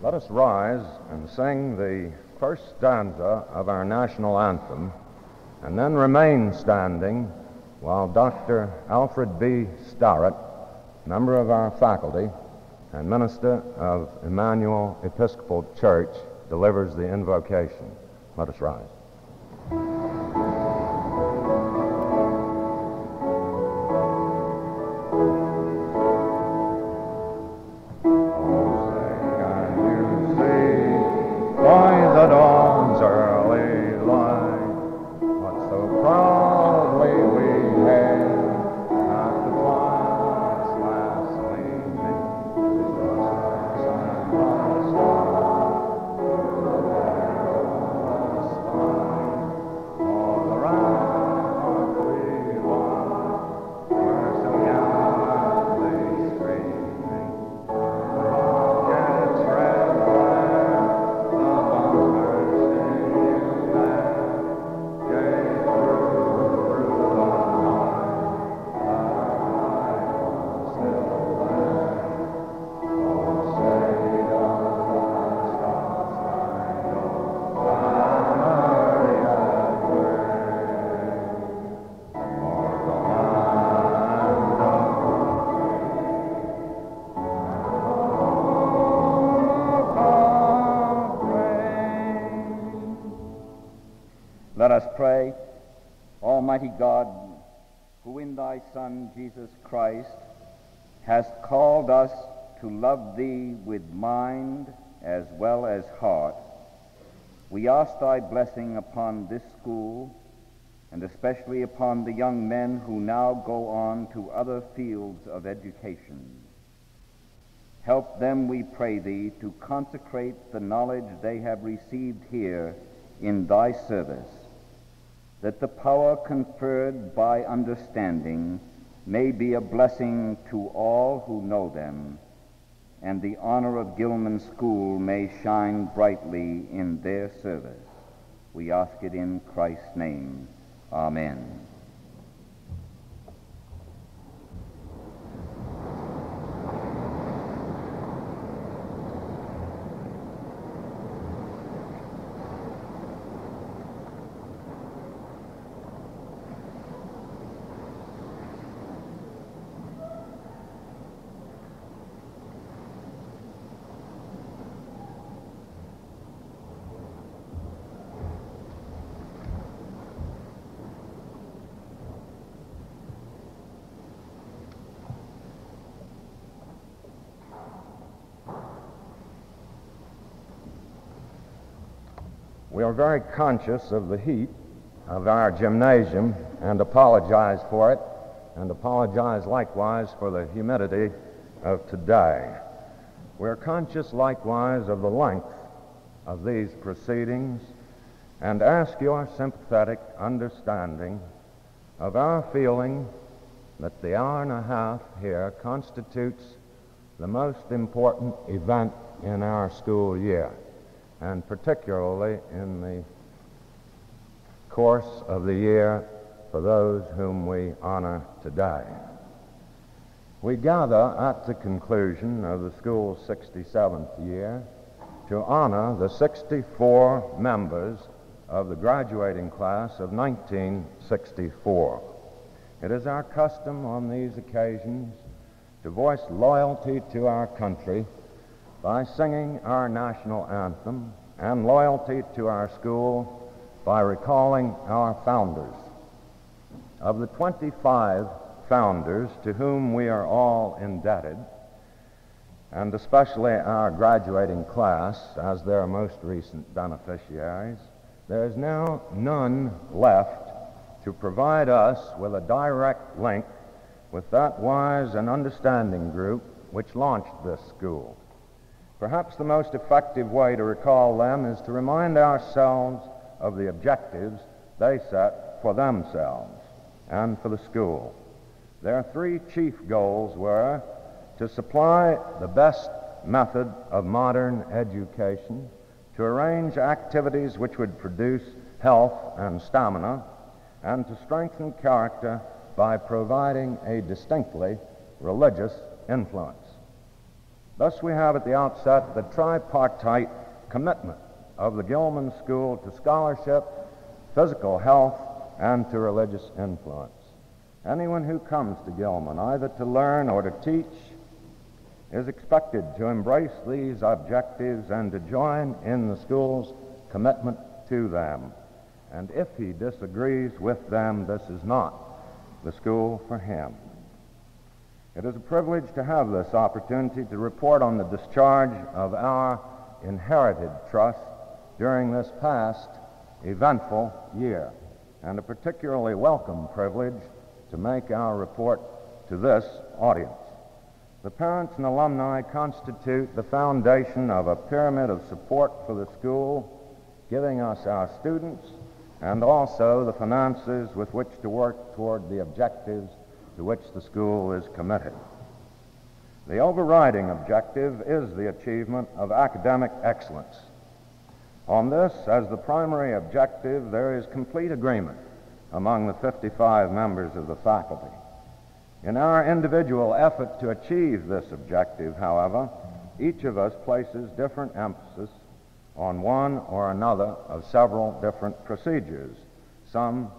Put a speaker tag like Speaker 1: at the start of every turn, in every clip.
Speaker 1: Let us rise and sing the first stanza of our national anthem, and then remain standing while Dr. Alfred B. Starratt, member of our faculty and minister of Emmanuel Episcopal Church, delivers the invocation. Let us rise.
Speaker 2: With mind as well as heart, we ask thy blessing upon this school and especially upon the young men who now go on to other fields of education. Help them, we pray thee, to consecrate the knowledge they have received here in thy service that the power conferred by understanding may be a blessing to all who know them, and the honor of Gilman School may shine brightly in their service. We ask it in Christ's name. Amen.
Speaker 1: We are very conscious of the heat of our gymnasium and apologize for it, and apologize likewise for the humidity of today. We are conscious likewise of the length of these proceedings and ask your sympathetic understanding of our feeling that the hour and a half here constitutes the most important event in our school year and particularly in the course of the year for those whom we honor today. We gather at the conclusion of the school's 67th year to honor the 64 members of the graduating class of 1964. It is our custom on these occasions to voice loyalty to our country by singing our national anthem and loyalty to our school by recalling our founders. Of the 25 founders to whom we are all indebted, and especially our graduating class as their most recent beneficiaries, there is now none left to provide us with a direct link with that wise and understanding group which launched this school. Perhaps the most effective way to recall them is to remind ourselves of the objectives they set for themselves and for the school. Their three chief goals were to supply the best method of modern education, to arrange activities which would produce health and stamina, and to strengthen character by providing a distinctly religious influence. Thus, we have at the outset the tripartite commitment of the Gilman School to scholarship, physical health, and to religious influence. Anyone who comes to Gilman, either to learn or to teach, is expected to embrace these objectives and to join in the school's commitment to them. And if he disagrees with them, this is not the school for him. It is a privilege to have this opportunity to report on the discharge of our inherited trust during this past eventful year, and a particularly welcome privilege to make our report to this audience. The parents and alumni constitute the foundation of a pyramid of support for the school, giving us our students and also the finances with which to work toward the objectives to which the school is committed. The overriding objective is the achievement of academic excellence. On this, as the primary objective, there is complete agreement among the 55 members of the faculty. In our individual effort to achieve this objective, however, each of us places different emphasis on one or another of several different procedures. Some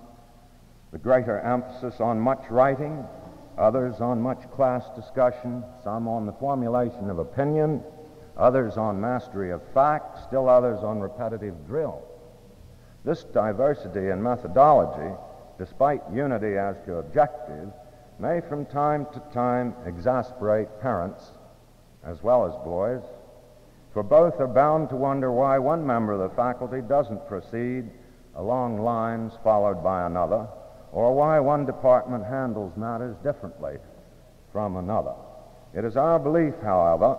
Speaker 1: the greater emphasis on much writing, others on much class discussion, some on the formulation of opinion, others on mastery of fact, still others on repetitive drill. This diversity in methodology, despite unity as to objective, may from time to time exasperate parents as well as boys, for both are bound to wonder why one member of the faculty doesn't proceed along lines followed by another, or why one department handles matters differently from another. It is our belief, however,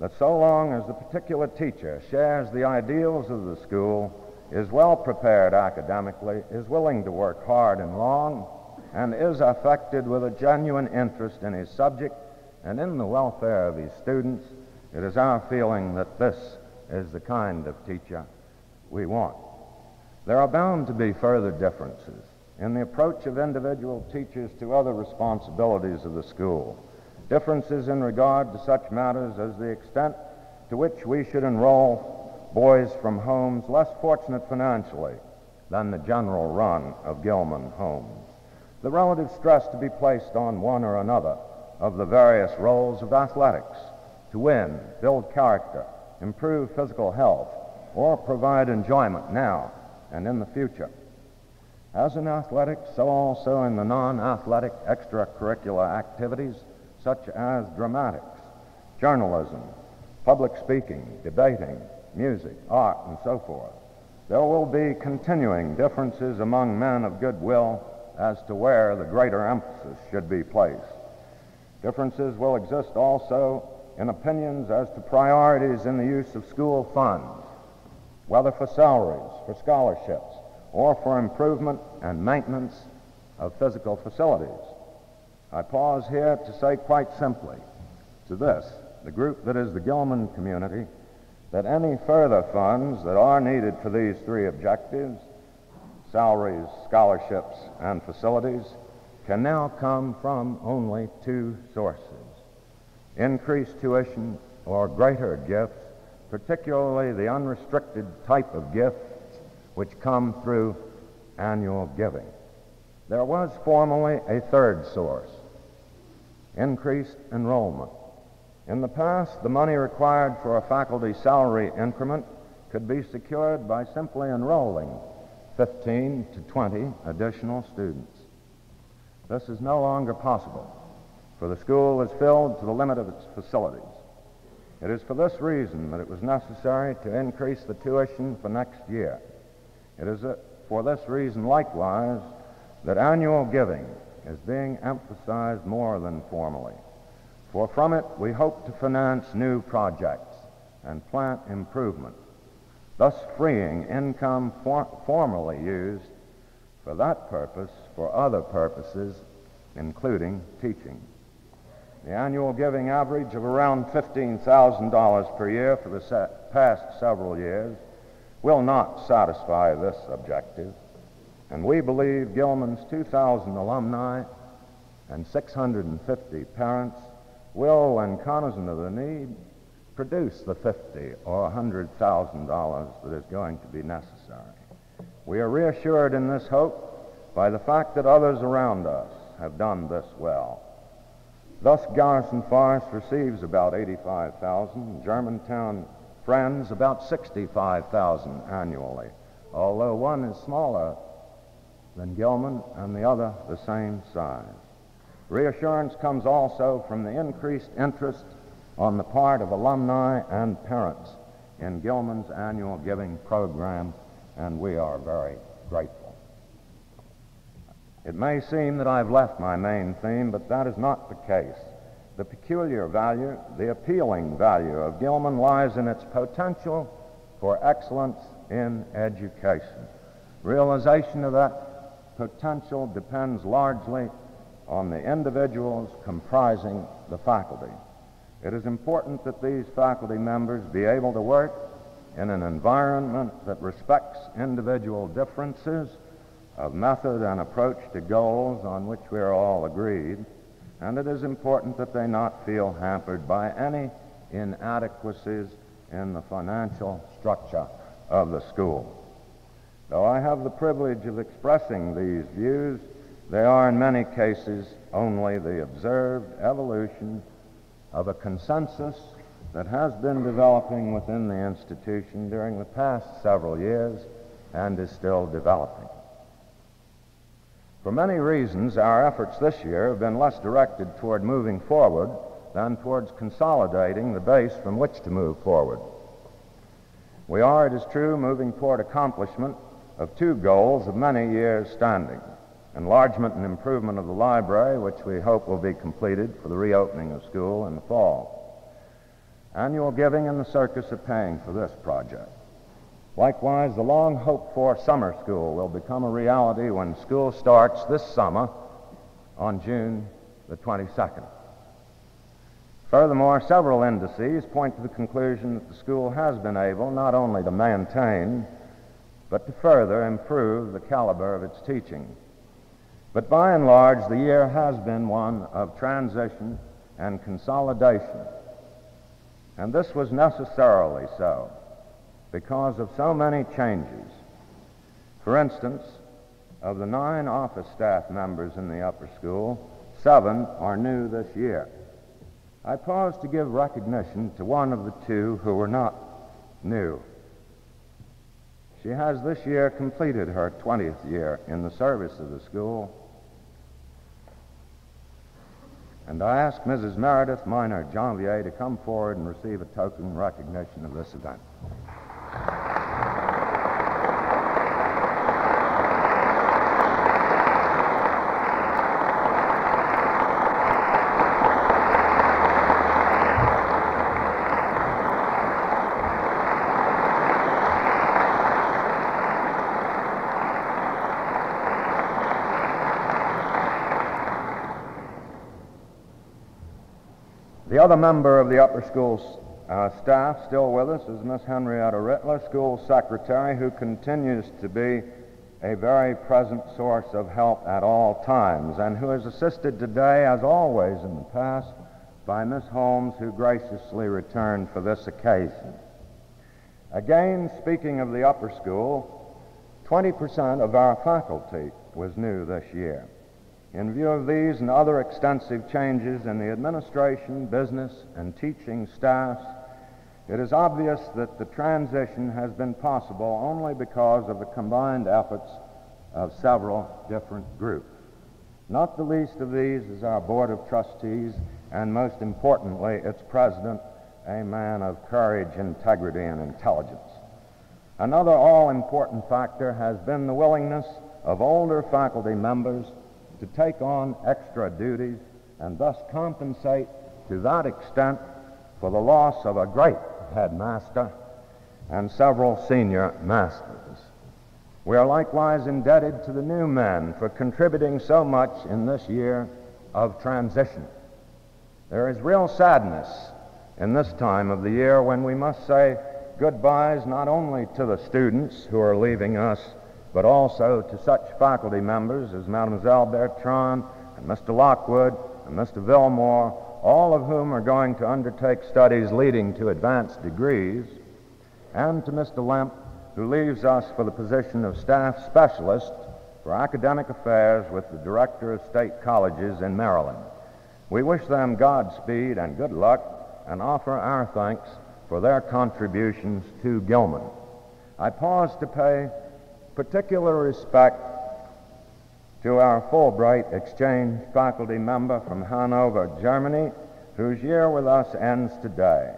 Speaker 1: that so long as the particular teacher shares the ideals of the school, is well prepared academically, is willing to work hard and long, and is affected with a genuine interest in his subject and in the welfare of his students, it is our feeling that this is the kind of teacher we want. There are bound to be further differences in the approach of individual teachers to other responsibilities of the school, differences in regard to such matters as the extent to which we should enroll boys from homes less fortunate financially than the general run of Gilman homes the relative stress to be placed on one or another of the various roles of athletics to win, build character, improve physical health, or provide enjoyment now and in the future. As in athletics, so also in the non athletic extracurricular activities such as dramatics, journalism, public speaking, debating, music, art, and so forth. There will be continuing differences among men of goodwill as to where the greater emphasis should be placed. Differences will exist also in opinions as to priorities in the use of school funds, whether for salaries, for scholarships, or for improvement and maintenance of physical facilities. I pause here to say quite simply to this, the group that is the Gilman community, that any further funds that are needed for these three objectives salaries, scholarships, and facilities can now come from only two sources increased tuition or greater gifts, particularly the unrestricted type of gifts which come through annual giving. There was formerly a third source increased enrollment. In the past, the money required for a faculty salary increment could be secured by simply enrolling 15 to 20 additional students. This is no longer possible, for the school is filled to the limit of its facilities. It is for this reason that it was necessary to increase the tuition for next year. It is for this reason, likewise, that annual giving is being emphasized more than formerly. For from it we hope to finance new projects and plant improvement thus freeing income for, formerly used for that purpose for other purposes, including teaching. The annual giving average of around $15,000 per year for the past several years will not satisfy this objective, and we believe Gilman's 2,000 alumni and 650 parents will, when cognizant of the need, produce the fifty or hundred thousand dollars that is going to be necessary. We are reassured in this hope by the fact that others around us have done this well. Thus, Garrison Forest receives about 85,000, Germantown Friends about 65,000 annually, although one is smaller than Gilman and the other the same size. Reassurance comes also from the increased interest on the part of alumni and parents in Gilman's annual giving program, and we are very grateful. It may seem that I've left my main theme, but that is not the case. The peculiar value, the appealing value of Gilman lies in its potential for excellence in education. Realization of that potential depends largely on the individuals comprising the faculty. It is important that these faculty members be able to work in an environment that respects individual differences of method and approach to goals on which we are all agreed, and it is important that they not feel hampered by any inadequacies in the financial structure of the school. Though I have the privilege of expressing these views, they are in many cases only the observed evolution of a consensus that has been developing within the institution during the past several years and is still developing. For many reasons, our efforts this year have been less directed toward moving forward than towards consolidating the base from which to move forward. We are, it is true, moving toward accomplishment of two goals of many years' standing enlargement and improvement of the library, which we hope will be completed for the reopening of school in the fall. Annual giving and the circus are paying for this project. Likewise, the long hoped for summer school will become a reality when school starts this summer on June the 22nd. Furthermore, several indices point to the conclusion that the school has been able not only to maintain, but to further improve the caliber of its teaching. But by and large, the year has been one of transition and consolidation. And this was necessarily so because of so many changes. For instance, of the nine office staff members in the upper school, seven are new this year. I pause to give recognition to one of the two who were not new. She has this year completed her 20th year in the service of the school And I ask Mrs. Meredith Minor Janvier to come forward and receive a token recognition of this event. The other member of the upper school staff still with us is Miss Henrietta Rittler, school secretary, who continues to be a very present source of help at all times and who is assisted today, as always in the past, by Miss Holmes, who graciously returned for this occasion. Again, speaking of the upper school, 20% of our faculty was new this year. In view of these and other extensive changes in the administration, business, and teaching staffs, it is obvious that the transition has been possible only because of the combined efforts of several different groups. Not the least of these is our Board of Trustees, and most importantly, its president, a man of courage, integrity, and intelligence. Another all important factor has been the willingness of older faculty members to take on extra duties and thus compensate to that extent for the loss of a great headmaster and several senior masters. We are likewise indebted to the new men for contributing so much in this year of transition. There is real sadness in this time of the year when we must say goodbyes not only to the students who are leaving us, but also to such faculty members as Mademoiselle Bertrand and Mr. Lockwood and Mr. Vilmore, all of whom are going to undertake studies leading to advanced degrees, and to Mr. Lemp, who leaves us for the position of staff specialist for academic affairs with the Director of State Colleges in Maryland. We wish them Godspeed and good luck and offer our thanks for their contributions to Gilman. I pause to pay particular respect to our Fulbright Exchange faculty member from Hanover, Germany, whose year with us ends today.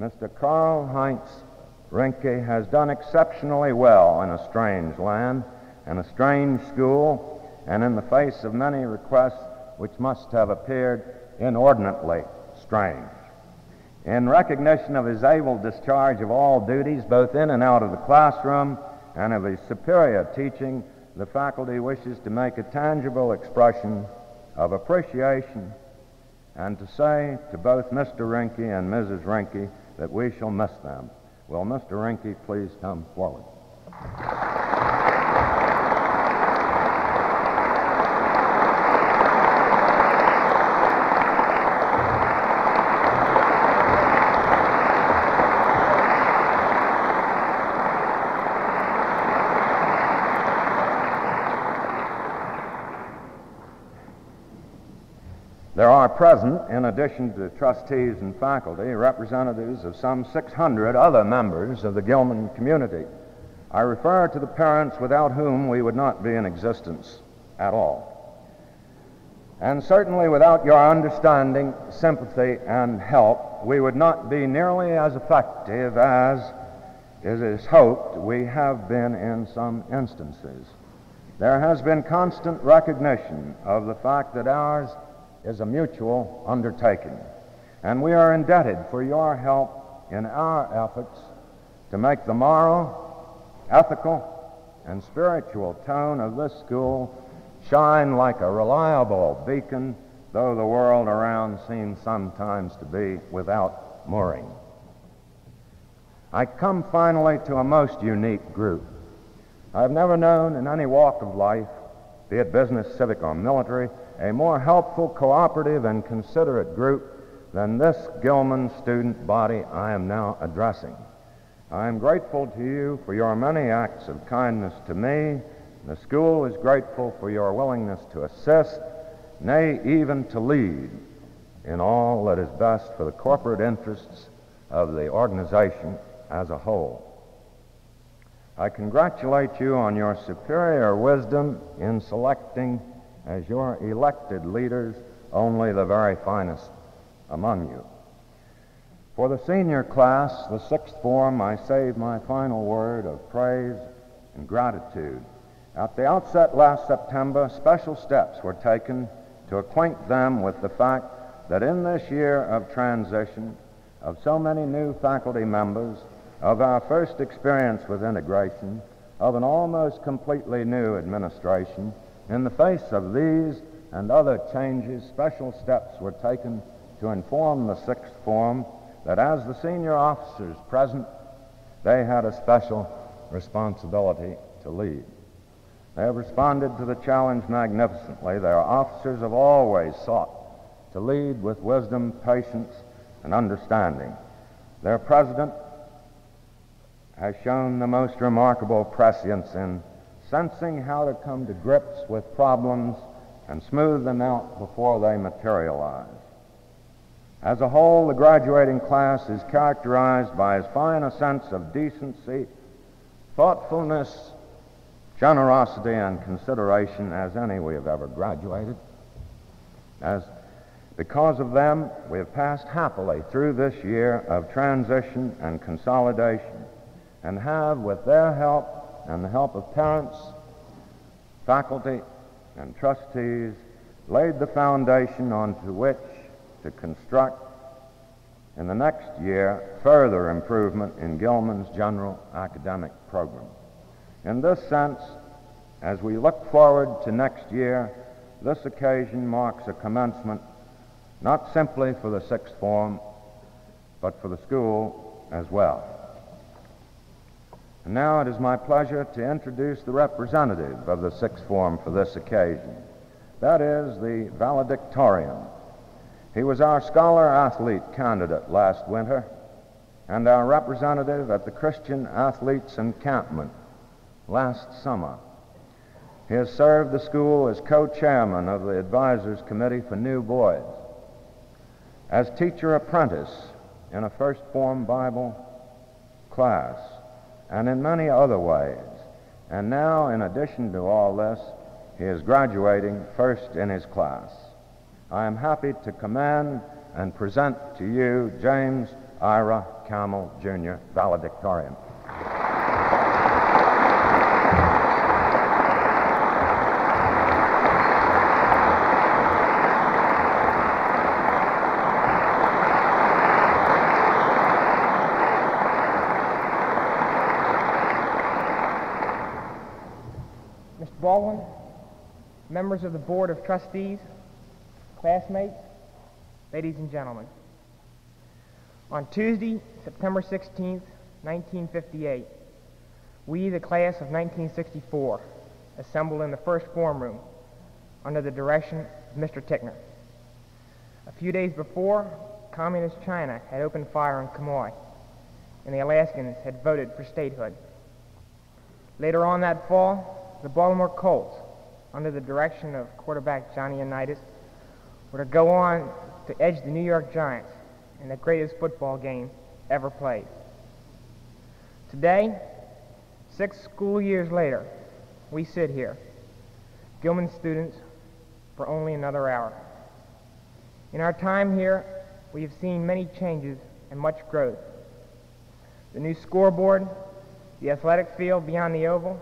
Speaker 1: Mr. Karl Heinz Rinke has done exceptionally well in a strange land and a strange school, and in the face of many requests which must have appeared inordinately strange. In recognition of his able discharge of all duties, both in and out of the classroom, and of his superior teaching, the faculty wishes to make a tangible expression of appreciation and to say to both Mr. Rinke and Mrs. Rinke that we shall miss them. Will Mr. Rinke please come forward? There are present, in addition to trustees and faculty, representatives of some 600 other members of the Gilman community. I refer to the parents without whom we would not be in existence at all. And certainly without your understanding, sympathy, and help, we would not be nearly as effective as it is hoped we have been in some instances. There has been constant recognition of the fact that ours is a mutual undertaking. And we are indebted for your help in our efforts to make the moral, ethical, and spiritual tone of this school shine like a reliable beacon, though the world around seems sometimes to be without mooring. I come finally to a most unique group. I've never known in any walk of life, be it business, civic, or military, a more helpful, cooperative, and considerate group than this Gilman student body I am now addressing. I am grateful to you for your many acts of kindness to me. The school is grateful for your willingness to assist, nay, even to lead in all that is best for the corporate interests of the organization as a whole. I congratulate you on your superior wisdom in selecting as your elected leaders only the very finest among you. For the senior class, the sixth form, I save my final word of praise and gratitude. At the outset last September, special steps were taken to acquaint them with the fact that in this year of transition, of so many new faculty members, of our first experience with integration, of an almost completely new administration, in the face of these and other changes, special steps were taken to inform the sixth form that as the senior officers present, they had a special responsibility to lead. They have responded to the challenge magnificently. Their officers have always sought to lead with wisdom, patience, and understanding. Their president has shown the most remarkable prescience in sensing how to come to grips with problems and smooth them out before they materialize. As a whole, the graduating class is characterized by as fine a sense of decency, thoughtfulness, generosity, and consideration as any we have ever graduated. As because of them, we have passed happily through this year of transition and consolidation and have, with their help, and the help of parents, faculty, and trustees, laid the foundation onto which to construct in the next year further improvement in Gilman's general academic program. In this sense, as we look forward to next year, this occasion marks a commencement not simply for the sixth form, but for the school as well. And now it is my pleasure to introduce the representative of the sixth form for this occasion. That is the valedictorian. He was our scholar athlete candidate last winter and our representative at the Christian Athletes Encampment last summer. He has served the school as co-chairman of the Advisors Committee for New Boys, as teacher apprentice in a first form Bible class, and in many other ways. And now, in addition to all this, he is graduating first in his class. I am happy to commend and present to you James Ira Campbell, Jr., valedictorian.
Speaker 3: Mr. Baldwin, members of the Board of Trustees, classmates, ladies and gentlemen. On Tuesday, September 16, 1958, we, the class of 1964, assembled in the first form room under the direction of Mr. Tickner. A few days before, Communist China had opened fire on Quemoy, and the Alaskans had voted for statehood. Later on that fall, the Baltimore Colts, under the direction of quarterback Johnny Unitas, were to go on to edge the New York Giants in the greatest football game ever played. Today, six school years later, we sit here, Gilman students, for only another hour. In our time here, we have seen many changes and much growth. The new scoreboard, the athletic field beyond the oval,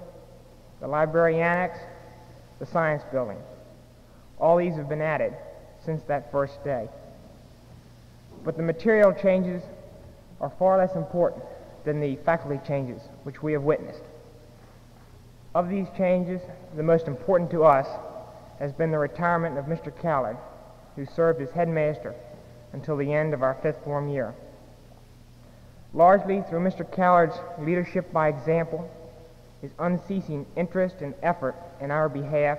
Speaker 3: the library annex, the science building. All these have been added since that first day. But the material changes are far less important than the faculty changes which we have witnessed. Of these changes, the most important to us has been the retirement of Mr. Callard, who served as headmaster until the end of our fifth form year. Largely through Mr. Callard's leadership by example, his unceasing interest and effort in our behalf,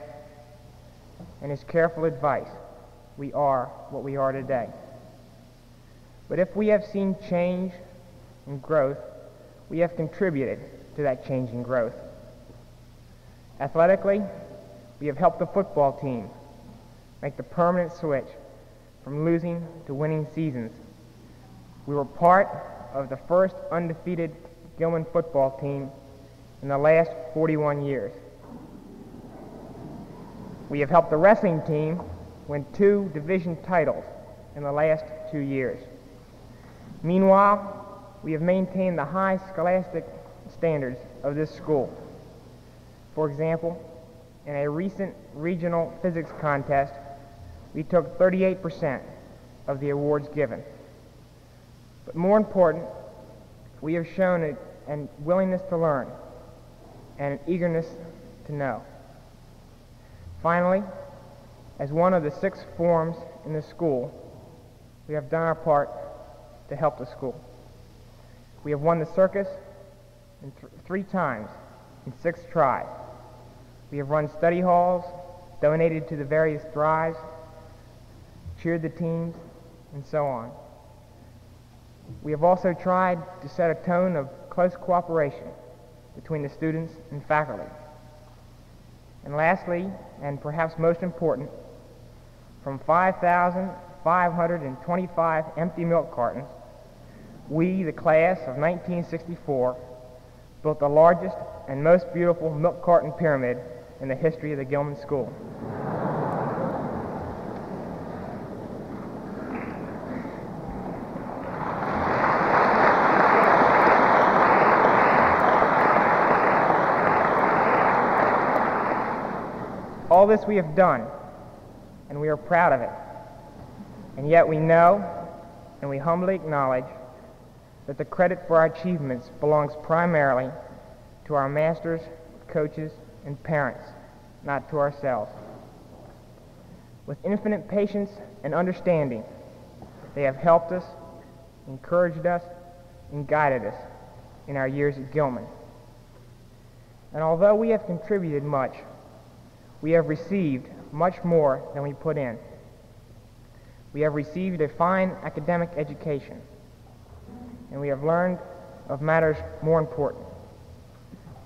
Speaker 3: and his careful advice, we are what we are today. But if we have seen change and growth, we have contributed to that change and growth. Athletically, we have helped the football team make the permanent switch from losing to winning seasons. We were part of the first undefeated Gilman football team in the last 41 years. We have helped the wrestling team win two division titles in the last two years. Meanwhile, we have maintained the high scholastic standards of this school. For example, in a recent regional physics contest, we took 38% of the awards given. But more important, we have shown a, a willingness to learn and an eagerness to know. Finally, as one of the six forms in the school, we have done our part to help the school. We have won the circus th- three times in six tries. We have run study halls, donated to the various drives, cheered the teams, and so on. We have also tried to set a tone of close cooperation between the students and faculty. And lastly, and perhaps most important, from 5,525 empty milk cartons, we, the class of 1964, built the largest and most beautiful milk carton pyramid in the history of the Gilman School. This we have done, and we are proud of it. And yet we know, and we humbly acknowledge, that the credit for our achievements belongs primarily to our masters, coaches, and parents, not to ourselves. With infinite patience and understanding, they have helped us, encouraged us, and guided us in our years at Gilman. And although we have contributed much, we have received much more than we put in. We have received a fine academic education, and we have learned of matters more important.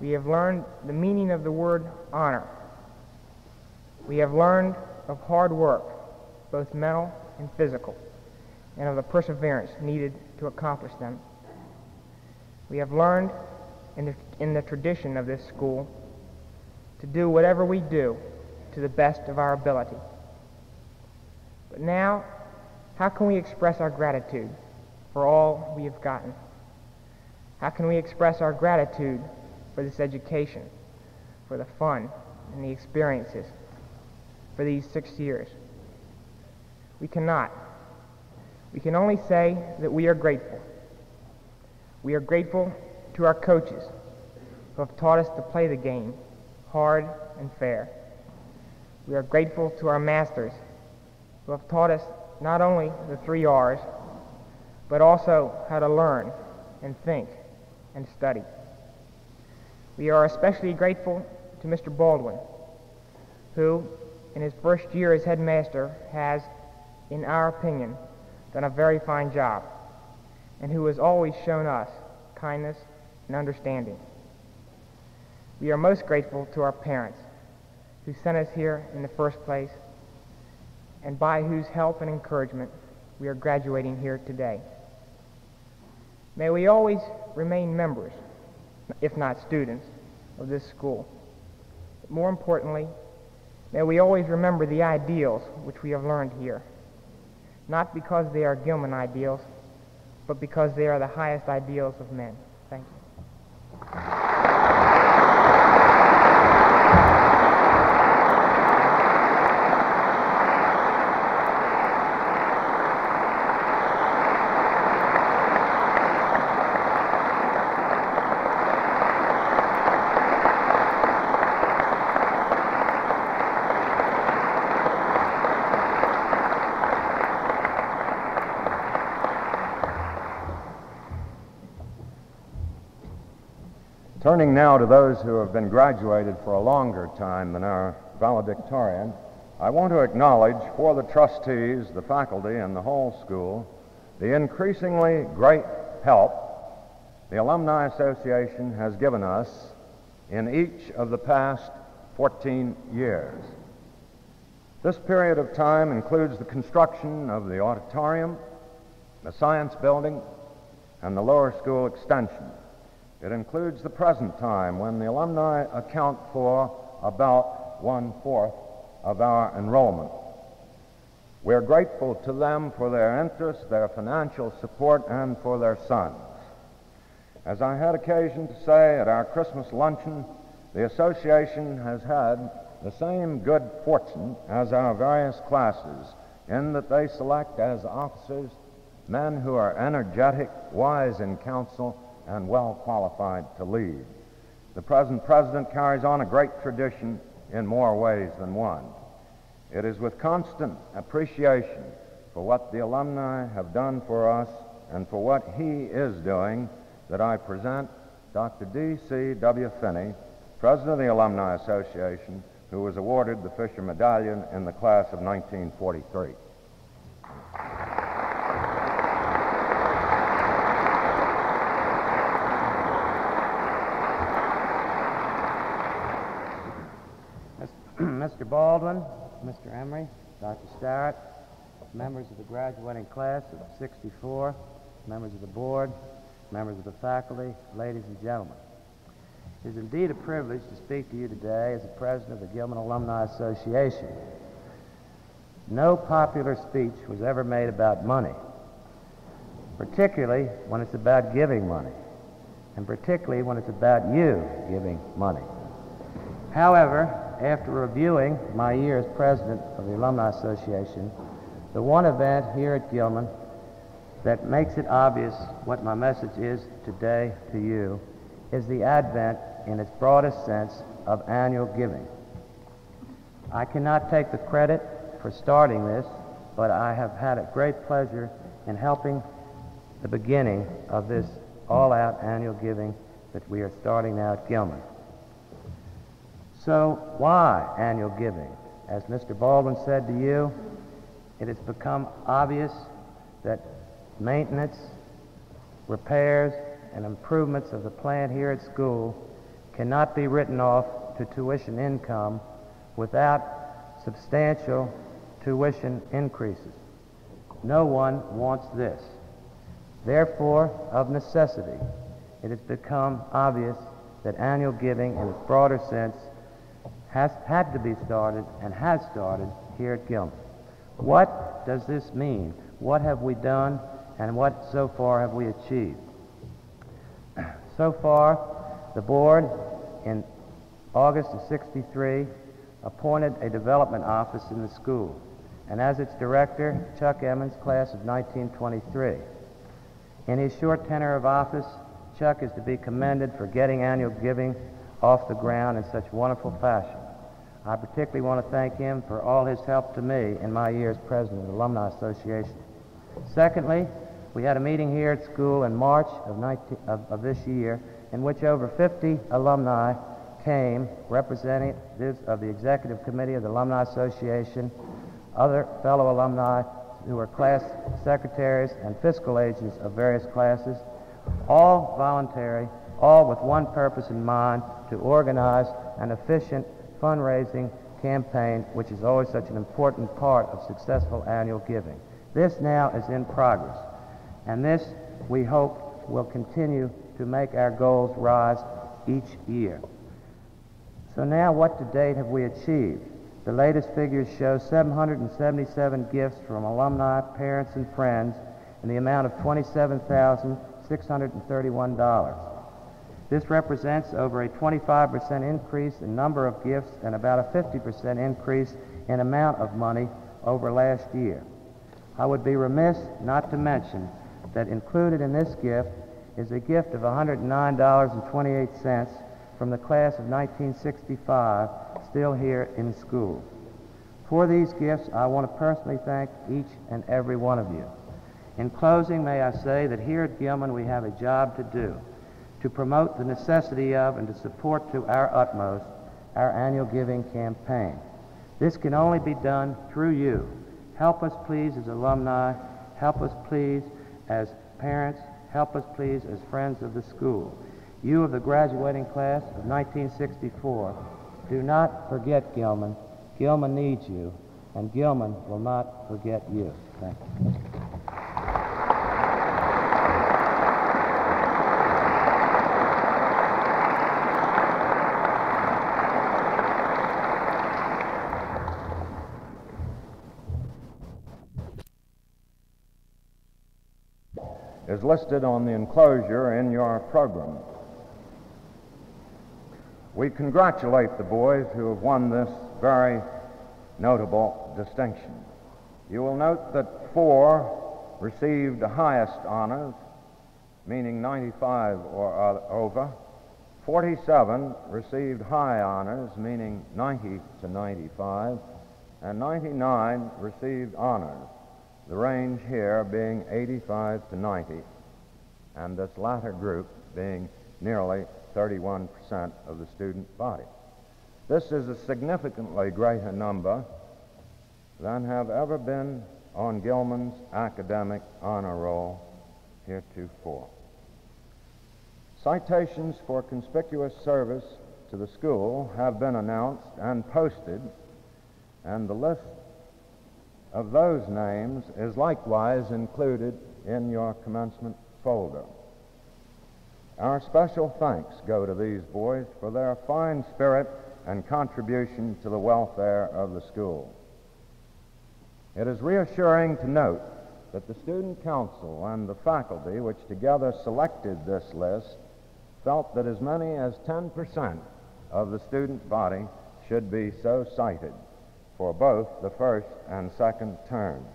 Speaker 3: We have learned the meaning of the word honor. We have learned of hard work, both mental and physical, and of the perseverance needed to accomplish them. We have learned in the, in the tradition of this school to do whatever we do to the best of our ability. But now, how can we express our gratitude for all we have gotten? How can we express our gratitude for this education, for the fun and the experiences, for these six years? We cannot. We can only say that we are grateful. We are grateful to our coaches who have taught us to play the game hard and fair. We are grateful to our masters who have taught us not only the three R's, but also how to learn and think and study. We are especially grateful to Mr. Baldwin, who, in his first year as headmaster, has, in our opinion, done a very fine job, and who has always shown us kindness and understanding. We are most grateful to our parents, who sent us here in the first place, and by whose help and encouragement we are graduating here today. May we always remain members, if not students, of this school. But more importantly, may we always remember the ideals which we have learned here, not because they are Gilman ideals, but because they are the highest ideals of men. Thank you.
Speaker 1: Turning now to those who have been graduated for a longer time than our valedictorian, I want to acknowledge for the trustees, the faculty, and the whole school the increasingly great help the Alumni Association has given us in each of the past 14 years. This period of time includes the construction of the auditorium, the science building, and the lower school extension. It includes the present time when the alumni account for about one fourth of our enrollment. We're grateful to them for their interest, their financial support, and for their sons. As I had occasion to say at our Christmas luncheon, the association has had the same good fortune as our various classes in that they select as officers men who are energetic, wise in counsel, and well qualified to lead. The present president carries on a great tradition in more ways than one. It is with constant appreciation for what the alumni have done for us and for what he is doing that I present Dr. D.C. W. Finney, president of the Alumni Association, who was awarded the Fisher Medallion in the class of 1943.
Speaker 4: Mr. Baldwin, Mr. Emery, Dr. Starratt, members of the graduating class of 64, members of the board, members of the faculty, ladies and gentlemen. It is indeed a privilege to speak to you today as the president of the Gilman Alumni Association. No popular speech was ever made about money, particularly when it's about giving money, and particularly when it's about you giving money. However, after reviewing my year as president of the Alumni Association, the one event here at Gilman that makes it obvious what my message is today to you is the advent, in its broadest sense, of annual giving. I cannot take the credit for starting this, but I have had a great pleasure in helping the beginning of this all-out annual giving that we are starting now at Gilman. So why annual giving? As Mr. Baldwin said to you, it has become obvious that maintenance, repairs, and improvements of the plant here at school cannot be written off to tuition income without substantial tuition increases. No one wants this. Therefore, of necessity, it has become obvious that annual giving in its broader sense has had to be started and has started here at Gilman. What does this mean? What have we done and what so far have we achieved? So far, the board in August of 63 appointed a development office in the school, and as its director, Chuck Emmons, class of 1923. In his short tenure of office, Chuck is to be commended for getting annual giving off the ground in such wonderful fashion. I particularly want to thank him for all his help to me in my years president of the Alumni Association. Secondly, we had a meeting here at school in March of, 19, of, of this year in which over 50 alumni came, representatives of the executive committee of the Alumni Association, other fellow alumni who were class secretaries and fiscal agents of various classes, all voluntary, all with one purpose in mind to organize an efficient fundraising campaign, which is always such an important part of successful annual giving. This now is in progress, and this, we hope, will continue to make our goals rise each year. So now what to date have we achieved? The latest figures show 777 gifts from alumni, parents, and friends in the amount of $27,631. This represents over a 25% increase in number of gifts and about a 50% increase in amount of money over last year. I would be remiss not to mention that included in this gift is a gift of $109.28 from the class of 1965 still here in school. For these gifts, I want to personally thank each and every one of you. In closing, may I say that here at Gilman we have a job to do to promote the necessity of and to support to our utmost our annual giving campaign. This can only be done through you. Help us, please, as alumni. Help us, please, as parents. Help us, please, as friends of the school. You of the graduating class of 1964, do not forget Gilman. Gilman needs you, and Gilman will not forget you. Thank you.
Speaker 1: Is listed on the enclosure in your program. We congratulate the boys who have won this very notable distinction. You will note that four received the highest honors, meaning 95 or over. 47 received high honors, meaning 90 to 95, and 99 received honors, the range here being 85 to 90, and this latter group being nearly 31% of the student body. This is a significantly greater number than have ever been on Gilman's academic honor roll heretofore. Citations for conspicuous service to the school have been announced and posted, and the list of those names is likewise included in your commencement folder. Our special thanks go to these boys for their fine spirit and contribution to the welfare of the school. It is reassuring to note that the student council and the faculty, which together selected this list, felt that as many as 10% of the student body should be so cited for both the first and second terms.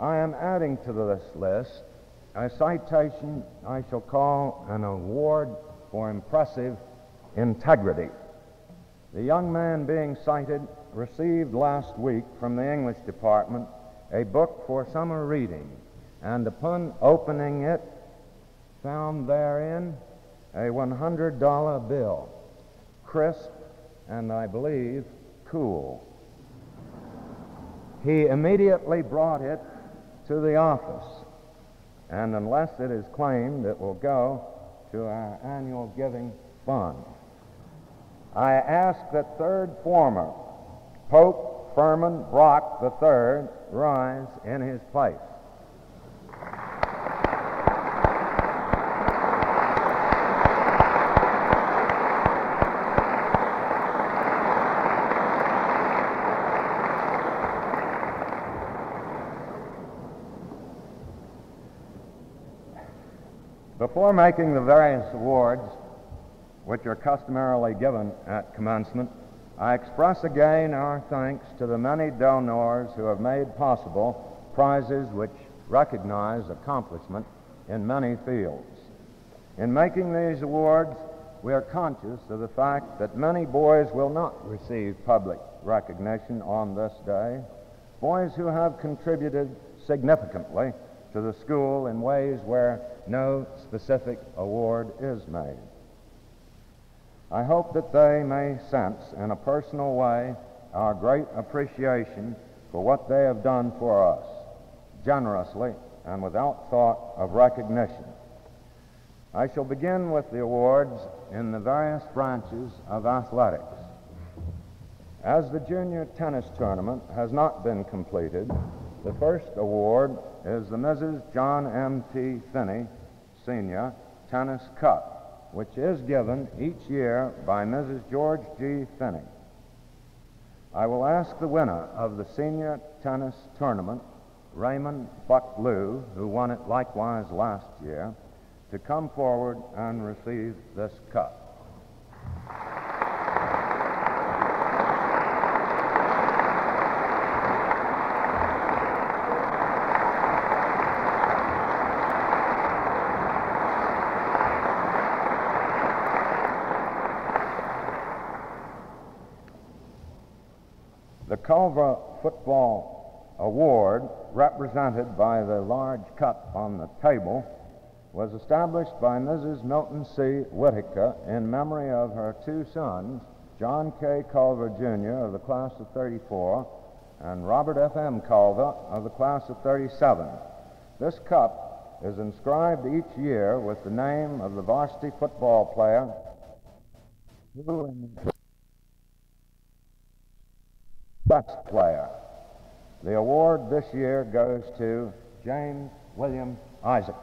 Speaker 1: I am adding to this list a citation I shall call an award for impressive integrity. The young man being cited received last week from the English department a book for summer reading, and upon opening it, found therein a $100 bill, crisp and I believe cool. he immediately brought it to the office. And unless it is claimed, it will go to our annual giving fund. I ask that third former Pope Furman Brock III rise in his place. Before making the various awards, which are customarily given at commencement, I express again our thanks to the many donors who have made possible prizes which recognize accomplishment in many fields. In making these awards, we are conscious of the fact that many boys will not receive public recognition on this day, boys who have contributed significantly to the school in ways where no specific award is made. I hope that they may sense in a personal way our great appreciation for what they have done for us, generously and without thought of recognition. I shall begin with the awards in the various branches of athletics. As the junior tennis tournament has not been completed, the first award is the Mrs. John M. T. Finney Senior Tennis Cup, which is given each year by Mrs. George G. Finney. I will ask the winner of the senior tennis tournament, Raymond Buck who won it likewise last year, to come forward and receive this cup. Culver Football Award, represented by the large cup on the table, was established by Mrs. Milton C. Whitaker in memory of her two sons, John K. Culver, Jr. of the class of 34 and Robert F. M. Culver of the class of 37. This cup is inscribed each year with the name of the varsity football player who best player. The award this year goes to James William Isaac.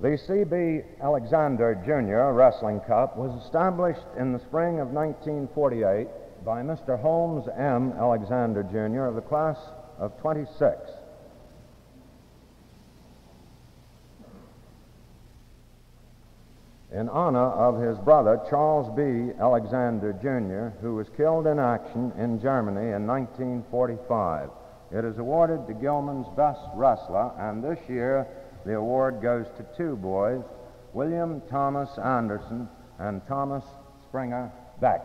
Speaker 1: The C.B. Alexander Jr. Wrestling Cup was established in the spring of 1948 by Mr. Holmes M. Alexander, Jr. of the class of 26. In honor of his brother, Charles B. Alexander, Jr., who was killed in action in Germany in 1945. It is awarded to Gilman's best wrestler, and this year the award goes to two boys, William Thomas Anderson and Thomas Springer Beck.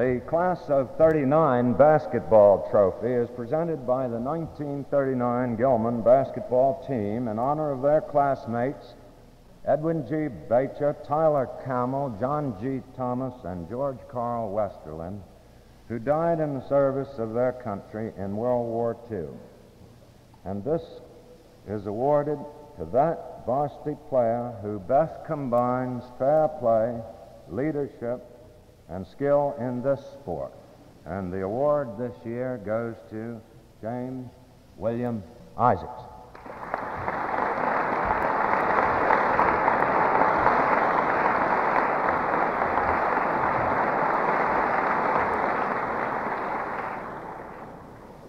Speaker 1: The class of 39 basketball trophy is presented by the 1939 Gilman basketball team in honor of their classmates Edwin G. Bacher, Tyler Camel, John G. Thomas, and George Carl Westerlin, who died in the service of their country in World War II. And this is awarded to that varsity player who best combines fair play, leadership, and skill in this sport. And the award this year goes to James William Isaacs.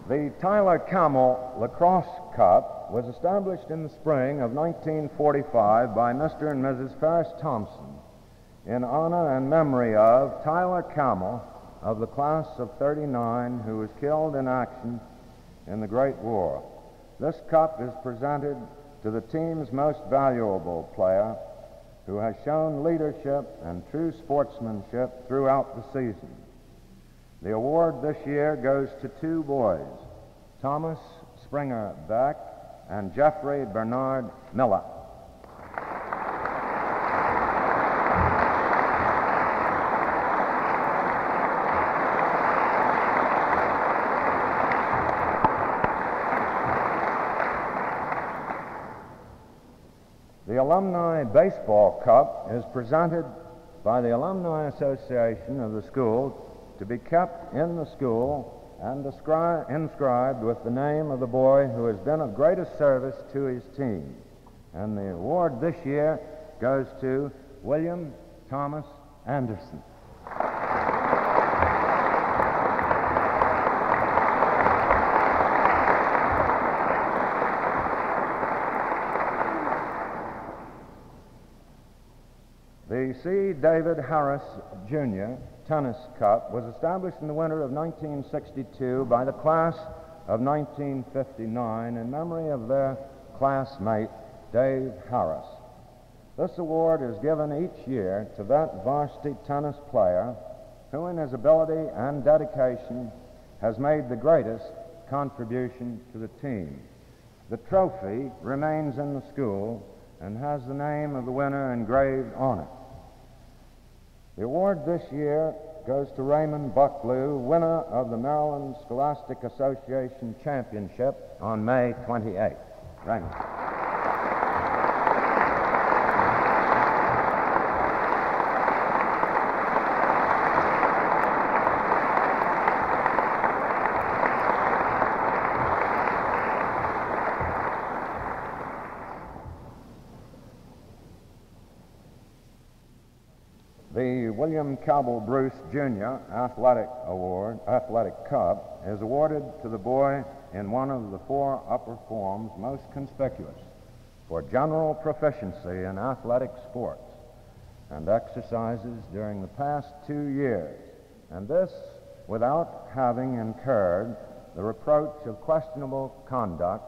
Speaker 1: The Tyler Camel Lacrosse Cup was established in the spring of 1945 by Mr. and Mrs. Ferris Thompson in honor and memory of Tyler Camel, of the class of 39 who was killed in action in the Great War. This cup is presented to the team's most valuable player who has shown leadership and true sportsmanship throughout the season. The award this year goes to two boys, Thomas Springer Beck and Jeffrey Bernard Miller. Alumni Baseball Cup is presented by the Alumni Association of the school to be kept in the school and inscribed with the name of the boy who has been of greatest service to his team. And the award this year goes to William Thomas Anderson. The C. David Harris Jr. Tennis Cup was established in the winter of 1962 by the class of 1959 in memory of their classmate, Dave Harris. This award is given each year to that varsity tennis player who, in his ability and dedication, has made the greatest contribution to the team. The trophy remains in the school and has the name of the winner engraved on it. The award this year goes to Raymond Bucklew, winner of the Maryland Scholastic Association Championship on May 28th. Raymond. The Cabell Bruce Jr. Athletic Award, Athletic Cup, is awarded to the boy in one of the four upper forms most conspicuous for general proficiency in athletic sports and exercises during the past two years, and this without having incurred the reproach of questionable conduct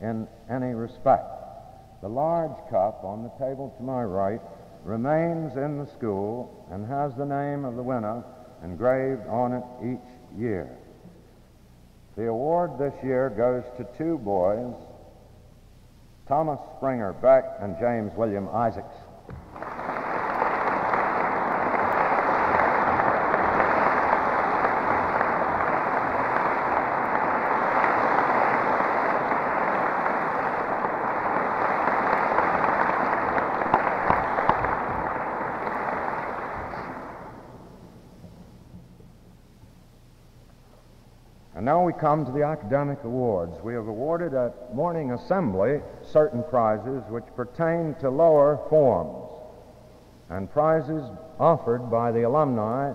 Speaker 1: in any respect. The large cup on the table to my right remains in the school and has the name of the winner engraved on it each year. The award this year goes to two boys, Thomas Springer Beck and James William Isaacs. Come to the academic awards. We have awarded at morning assembly certain prizes which pertain to lower forms and prizes offered by the alumni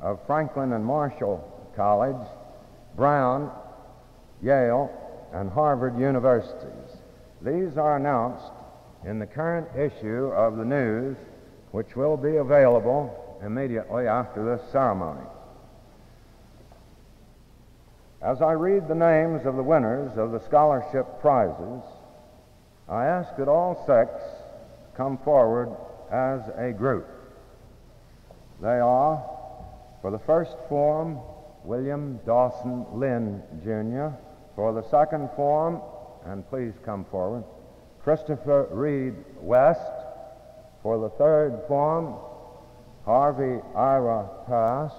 Speaker 1: of Franklin and Marshall College, Brown, Yale, and Harvard universities. These are announced in the current issue of the news, which will be available immediately after this ceremony. As I read the names of the winners of the scholarship prizes, I ask that all six come forward as a group. They are, for the first form, William Dawson Lynn, Jr., for the second form, and please come forward, Christopher Reed West, for the third form, Harvey Ira Pass,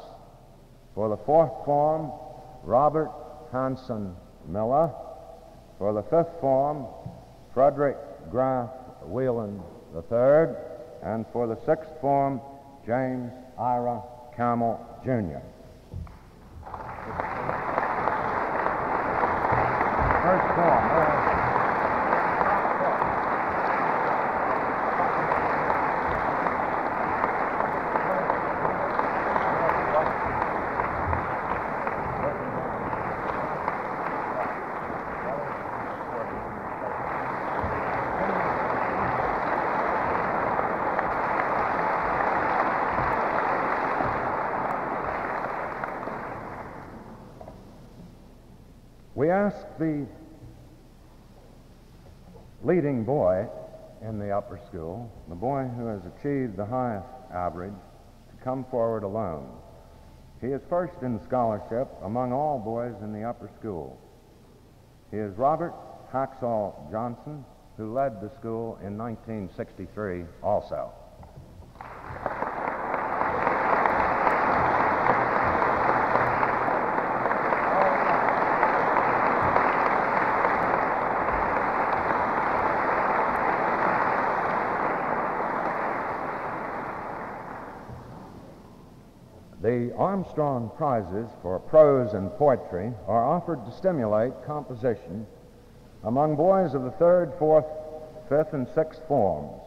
Speaker 1: for the fourth form, Robert Hanson Miller. For the fifth form, Frederick Graff Whelan III. And for the sixth form, James Ira Camel Jr. school, the boy who has achieved the highest average, to come forward alone. He is first in scholarship among all boys in the upper school. He is Robert Haxall Johnson, who led the school in 1963 also. The Armstrong Prizes for prose and poetry are offered to stimulate composition among boys of the third, fourth, fifth, and sixth forms.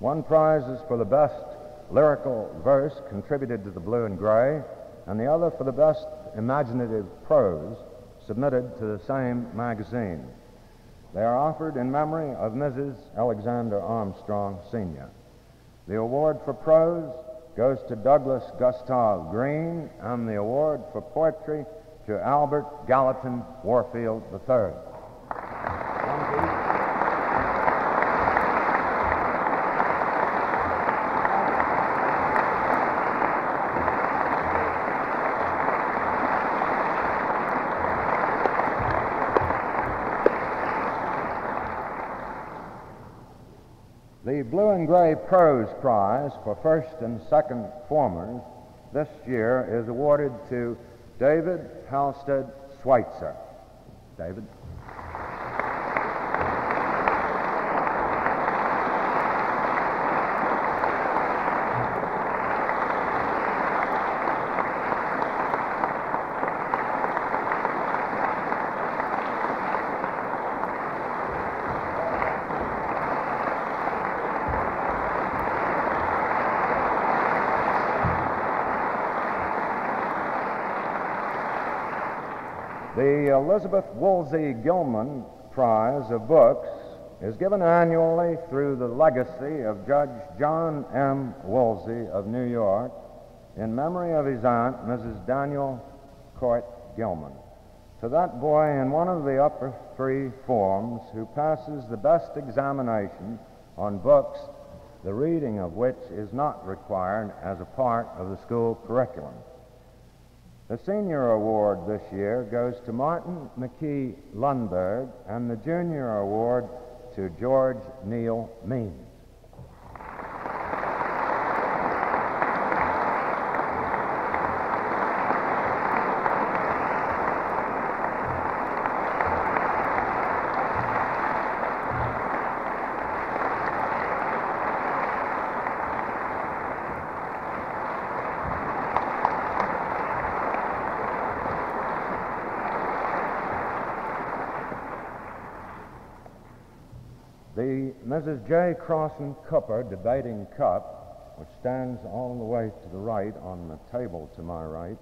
Speaker 1: One prize is for the best lyrical verse contributed to the blue and gray, and the other for the best imaginative prose submitted to the same magazine. They are offered in memory of Mrs. Alexander Armstrong, Sr. The award for prose goes to Douglas Gustav Green, and the award for poetry to Albert Gallatin Warfield III. The Blue and Gray Prose Prize for first and second formers this year is awarded to David Halstead Schweitzer. David. The Elizabeth Woolsey Gilman Prize of Books is given annually through the legacy of Judge John M. Woolsey of New York in memory of his aunt, Mrs. Daniel Coit Gilman. To that boy in one of the upper three forms who passes the best examination on books, the reading of which is not required as a part of the school curriculum. The senior award this year goes to Martin McKee Lundberg, and the junior award to George Neal Means. The Mrs. J. Crossan Cooper debating cup, which stands all the way to the right on the table to my right,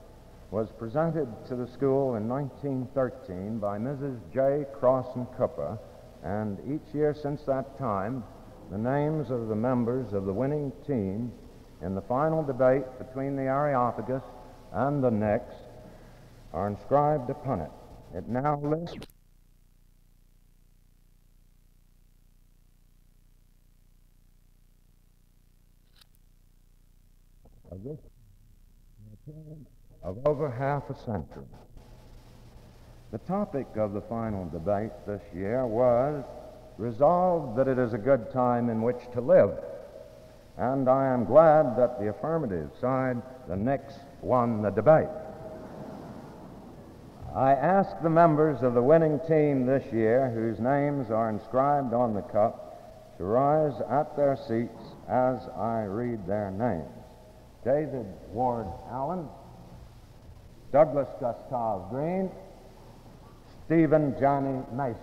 Speaker 1: was presented to the school in 1913 by Mrs. J. Crossan Cooper, and each year since that time, the names of the members of the winning team in the final debate between the Areopagus and the next are inscribed upon it. It now lists of this of over half a century. The topic of the final debate this year was resolved that it is a good time in which to live. And I am glad that the affirmative side, the Nix, won the debate. I ask the members of the winning team this year, whose names are inscribed on the cup, to rise at their seats as I read their names. David Ward Allen, Douglas Gustav Green, Stephen Johnny Mason.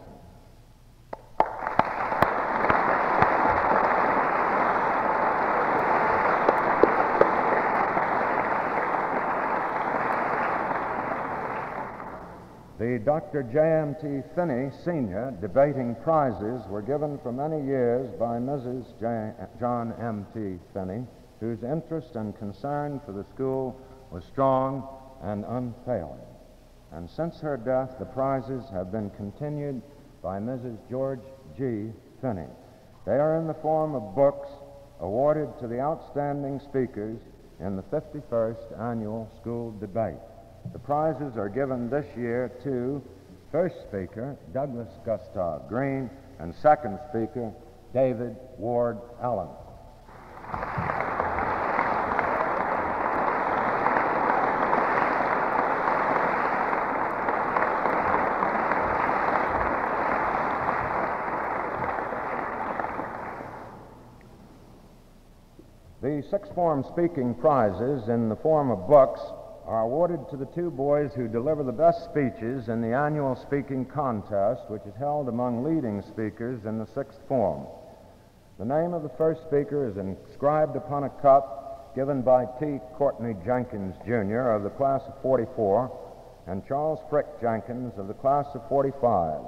Speaker 1: The Dr. J.M.T. Finney Sr. debating prizes were given for many years by Mrs. J- John M.T. Finney, whose interest and concern for the school was strong and unfailing. and since her death, the prizes have been continued by Mrs. George G. Finney. They are in the form of books awarded to the outstanding speakers in the 51st Annual School Debate. The prizes are given this year to first speaker, Douglas Gustav Green, and second speaker, David Ward Allen. Sixth form speaking prizes in the form of books are awarded to the two boys who deliver the best speeches in the annual speaking contest, which is held among leading speakers in the sixth form. The name of the first speaker is inscribed upon a cup given by T. Courtney Jenkins, Jr. of the class of 44 and Charles Frick Jenkins of the class of 45.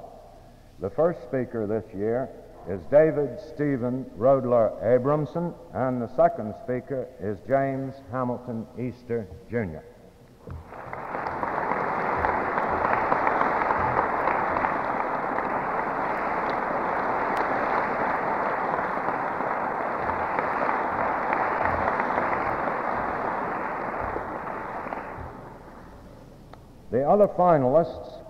Speaker 1: The first speaker this year is David Stephen Rodler Abramson, and the second speaker is James Hamilton Easter, Jr. The other finalists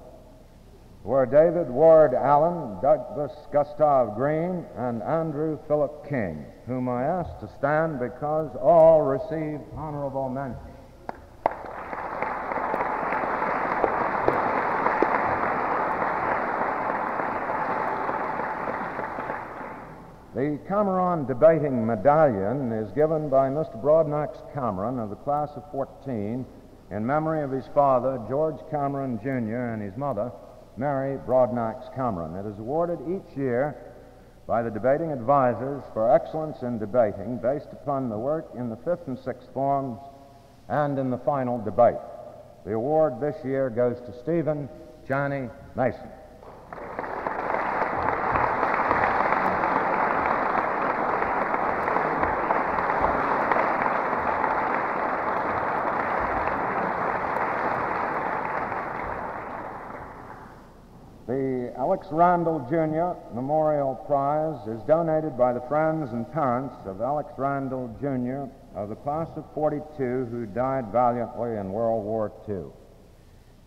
Speaker 1: were David Ward Allen, Douglas Gustav Green, and Andrew Philip King, whom I asked to stand because all received honorable mention. The Cameron Debating Medallion is given by Mr. Broadnax Cameron of the class of 14 in memory of his father, George Cameron, Jr., and his mother, Mary Broadnax Cameron. It is awarded each year by the debating advisors for excellence in debating based upon the work in the fifth and sixth forms and in the final debate. The award this year goes to Stephen Johnny Mason. The Alex Randall Jr. Memorial Prize is donated by the friends and parents of Alex Randall Jr. of the class of 42 who died valiantly in World War II.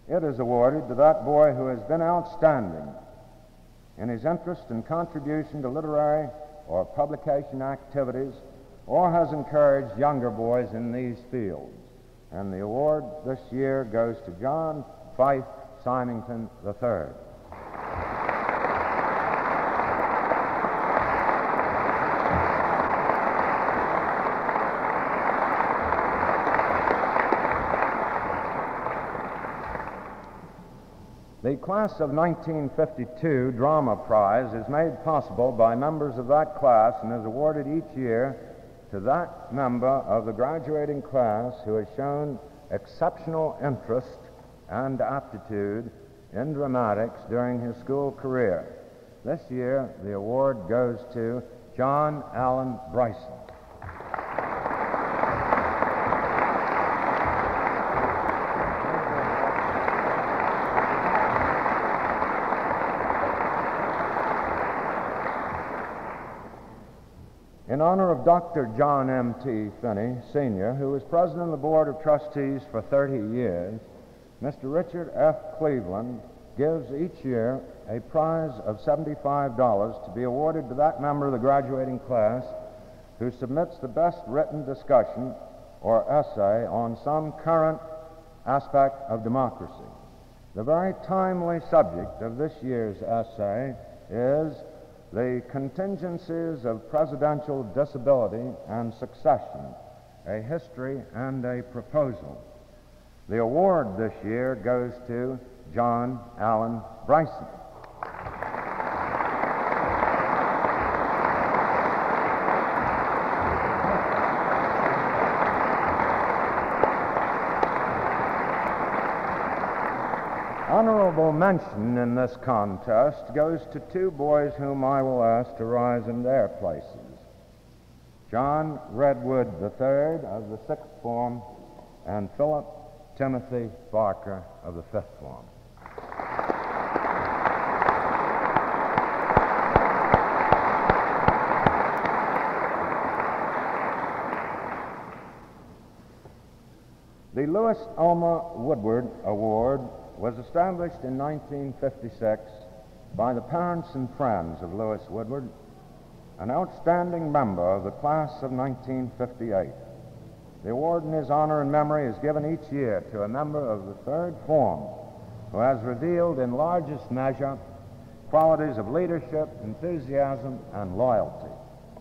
Speaker 1: It is awarded to that boy who has been outstanding in his interest and contribution to literary or publication activities or has encouraged younger boys in these fields. And the award this year goes to John Fife Symington III. Class of 1952 Drama Prize is made possible by members of that class and is awarded each year to that member of the graduating class who has shown exceptional interest and aptitude in dramatics during his school career. This year, the award goes to John Allen Bryson. In honor of Dr. John M.T. Finney, Sr., who was president of the Board of Trustees for 30 years, Mr. Richard F. Cleveland gives each year a prize of $75 to be awarded to that member of the graduating class who submits the best written discussion or essay on some current aspect of democracy. The very timely subject of this year's essay is the contingencies of presidential disability and succession, a history and a proposal. The award this year goes to John Allen Bryson. Mention in this contest goes to two boys whom I will ask to rise in their places. John Redwood III of the sixth form and Philip Timothy Barker of the fifth form. The Louis Alma Woodward Award was established in 1956 by the parents and friends of Lewis Woodward, an outstanding member of the class of 1958. The award in his honor and memory is given each year to a member of the third form who has revealed in largest measure qualities of leadership, enthusiasm, and loyalty,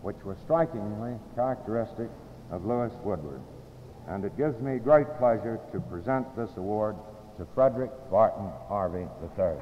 Speaker 1: which were strikingly characteristic of Lewis Woodward. And it gives me great pleasure to present this award to Frederick Barton Harvey III.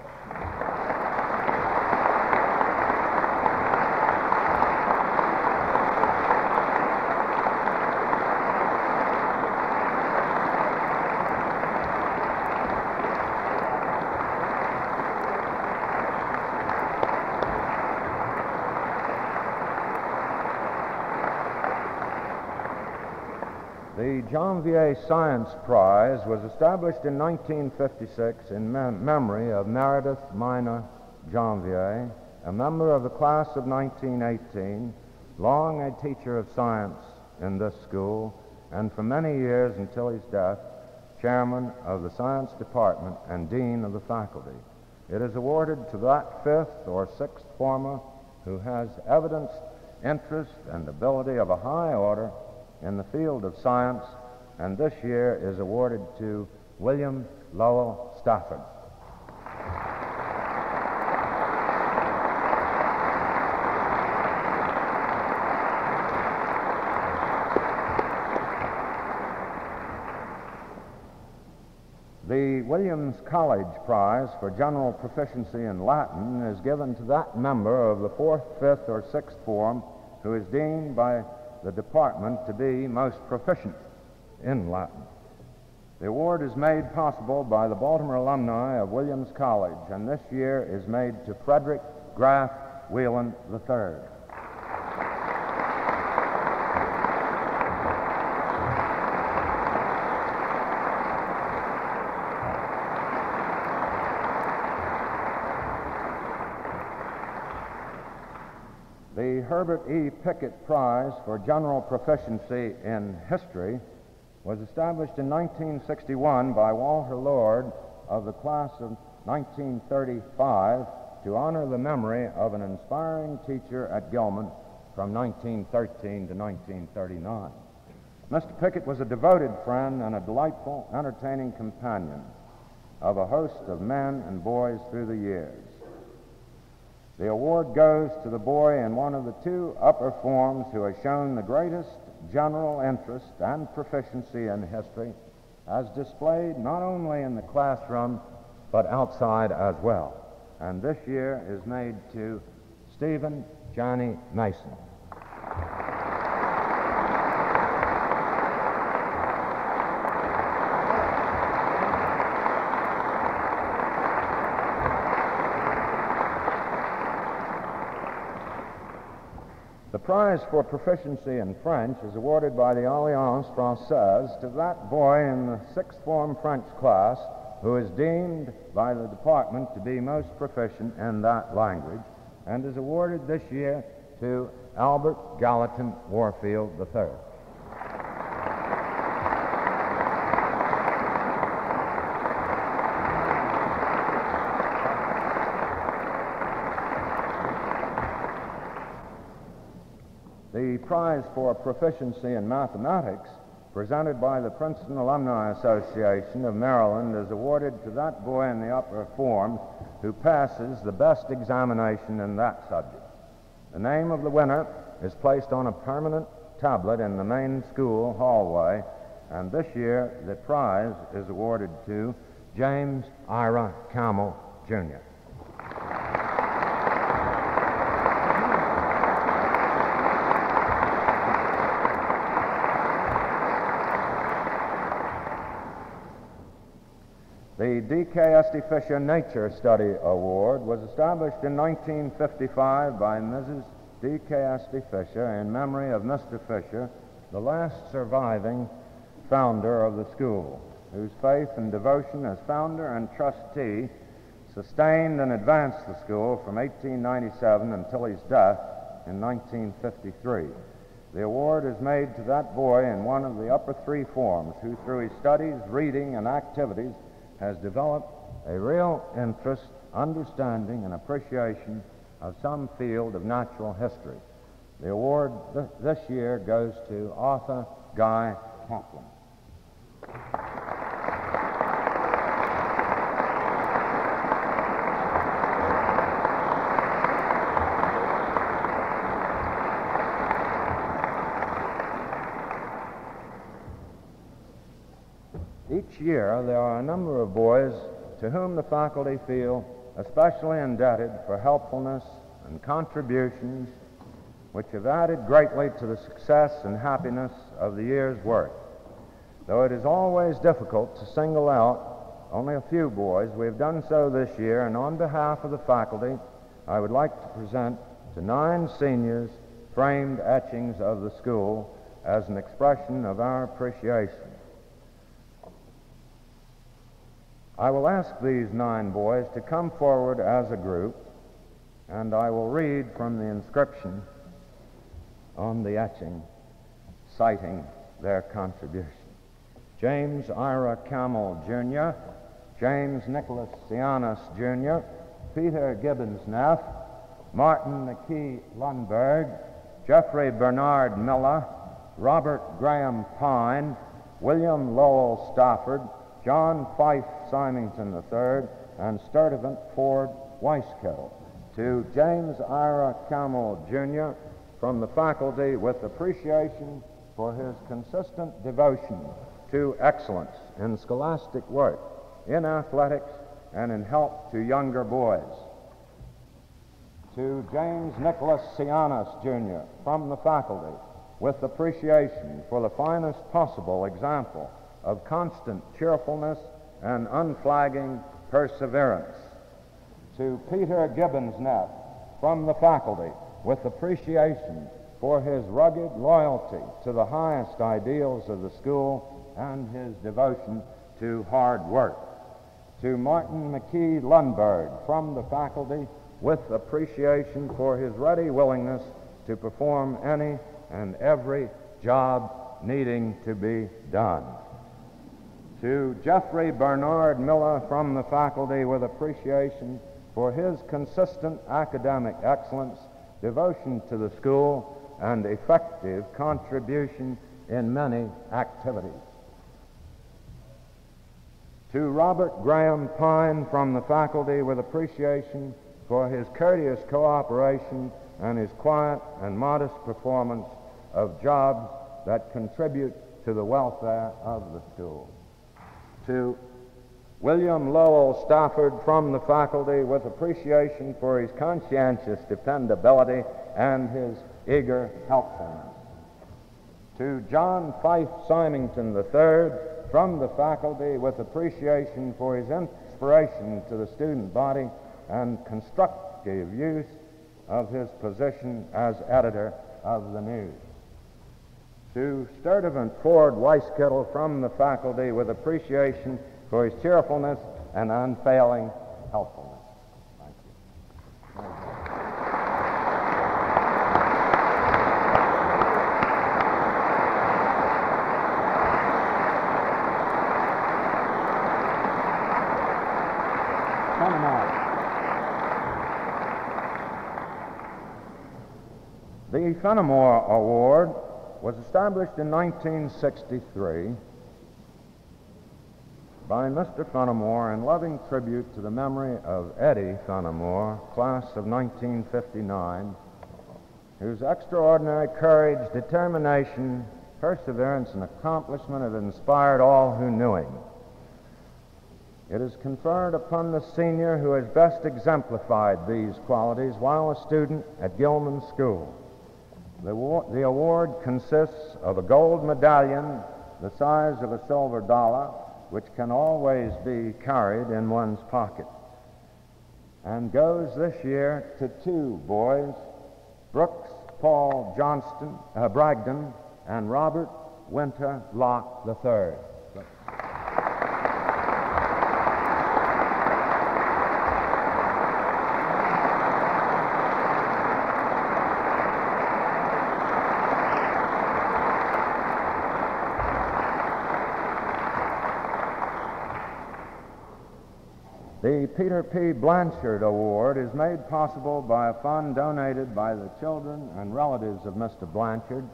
Speaker 1: The Janvier Science Prize was established in 1956 in mem- memory of Meredith Minor Janvier, a member of the class of 1918, long a teacher of science in this school, and for many years until his death, chairman of the science department and dean of the faculty. It is awarded to that fifth or sixth former who has evidenced interest and ability of a high order in the field of science, and this year is awarded to William Lowell Stafford. The Williams College Prize for General Proficiency in Latin is given to that member of the fourth, fifth, or sixth form who is deemed by the department to be most proficient in Latin. The award is made possible by the Baltimore alumni of Williams College, and this year is made to Frederick Graff Whelan III. The Herbert E. Pickett Prize for General Proficiency in History was established in 1961 by Walter Lord of the class of 1935 to honor the memory of an inspiring teacher at Gilman from 1913 to 1939. Mr. Pickett was a devoted friend and a delightful, entertaining companion of a host of men and boys through the years. The award goes to the boy in one of the two upper forms who has shown the greatest general interest and proficiency in history, as displayed not only in the classroom but outside as well. And this year is made to Stephen Johnny Mason. Prize for proficiency in French is awarded by the Alliance Francaise to that boy in the sixth form French class who is deemed by the department to be most proficient in that language and is awarded this year to Albert Gallatin Warfield III. The prize for proficiency in mathematics, presented by the Princeton Alumni Association of Maryland, is awarded to that boy in the upper form who passes the best examination in that subject. The name of the winner is placed on a permanent tablet in the main school hallway, and this year the prize is awarded to James Ira Camel, Jr. D.K. Este Fisher Nature Study Award was established in 1955 by Mrs. D. K. D.K. Este Fisher in memory of Mr. Fisher, the last surviving founder of the school. whose faith and devotion as founder and trustee sustained and advanced the school from 1897 until his death in 1953. The award is made to that boy in one of the upper three forms who, through his studies, reading, and activities, has developed a real interest, understanding, and appreciation of some field of natural history. The award th- this year goes to Arthur Guy Kaplan. Each year, there are a number of boys to whom the faculty feel especially indebted for helpfulness and contributions which have added greatly to the success and happiness of the year's work. Though it is always difficult to single out only a few boys, we have done so this year, and on behalf of the faculty, I would like to present to nine seniors framed etchings of the school as an expression of our appreciation. I will ask these nine boys to come forward as a group, and I will read from the inscription on the etching citing their contribution. James Ira Camel Jr., James Nicholas Sianis Jr., Peter Gibbons Neff, Martin McKee Lundberg, Jeffrey Bernard Miller, Robert Graham Pine, William Lowell Stafford, John Fife Symington III, and Sturtevant Ford Weiskettle. To James Ira Camel Jr., from the faculty with appreciation for his consistent devotion to excellence in scholastic work, in athletics, and in help to younger boys. To James Nicholas Sianis, Jr., from the faculty, with appreciation for the finest possible example of constant cheerfulness and unflagging perseverance. To Peter Gibbons Neff, from the faculty, with appreciation for his rugged loyalty to the highest ideals of the school and his devotion to hard work. To Martin McKee Lundberg from the faculty with appreciation for his ready willingness to perform any and every job needing to be done. To Jeffrey Bernard Miller from the faculty with appreciation for his consistent academic excellence devotion to the school, and effective contribution in many activities. To Robert Graham Pine from the faculty with appreciation for his courteous cooperation and his quiet and modest performance of jobs that contribute to the welfare of the school. To William Lowell Stafford from the faculty with appreciation for his conscientious dependability and his eager helpfulness. To John Fife Symington III from the faculty with appreciation for his inspiration to the student body and constructive use of his position as editor of the news. To Sturdivant Ford Weiskettle from the faculty with appreciation for his cheerfulness and unfailing helpfulness. Thank you. Thank you. The Fenimore Award was established in 1963 by Mr. Fenimore in loving tribute to the memory of Eddie Fenimore, class of 1959, whose extraordinary courage, determination, perseverance, and accomplishment have inspired all who knew him. It is conferred upon the senior who has best exemplified these qualities while a student at Gilman School. The, the award consists of a gold medallion the size of a silver dollar, which can always be carried in one's pocket, and goes this year to two boys, Brooks Paul Johnston, uh, Bragdon and Robert Winter Locke III. Peter P. Blanchard Award is made possible by a fund donated by the children and relatives of Mr. Blanchard,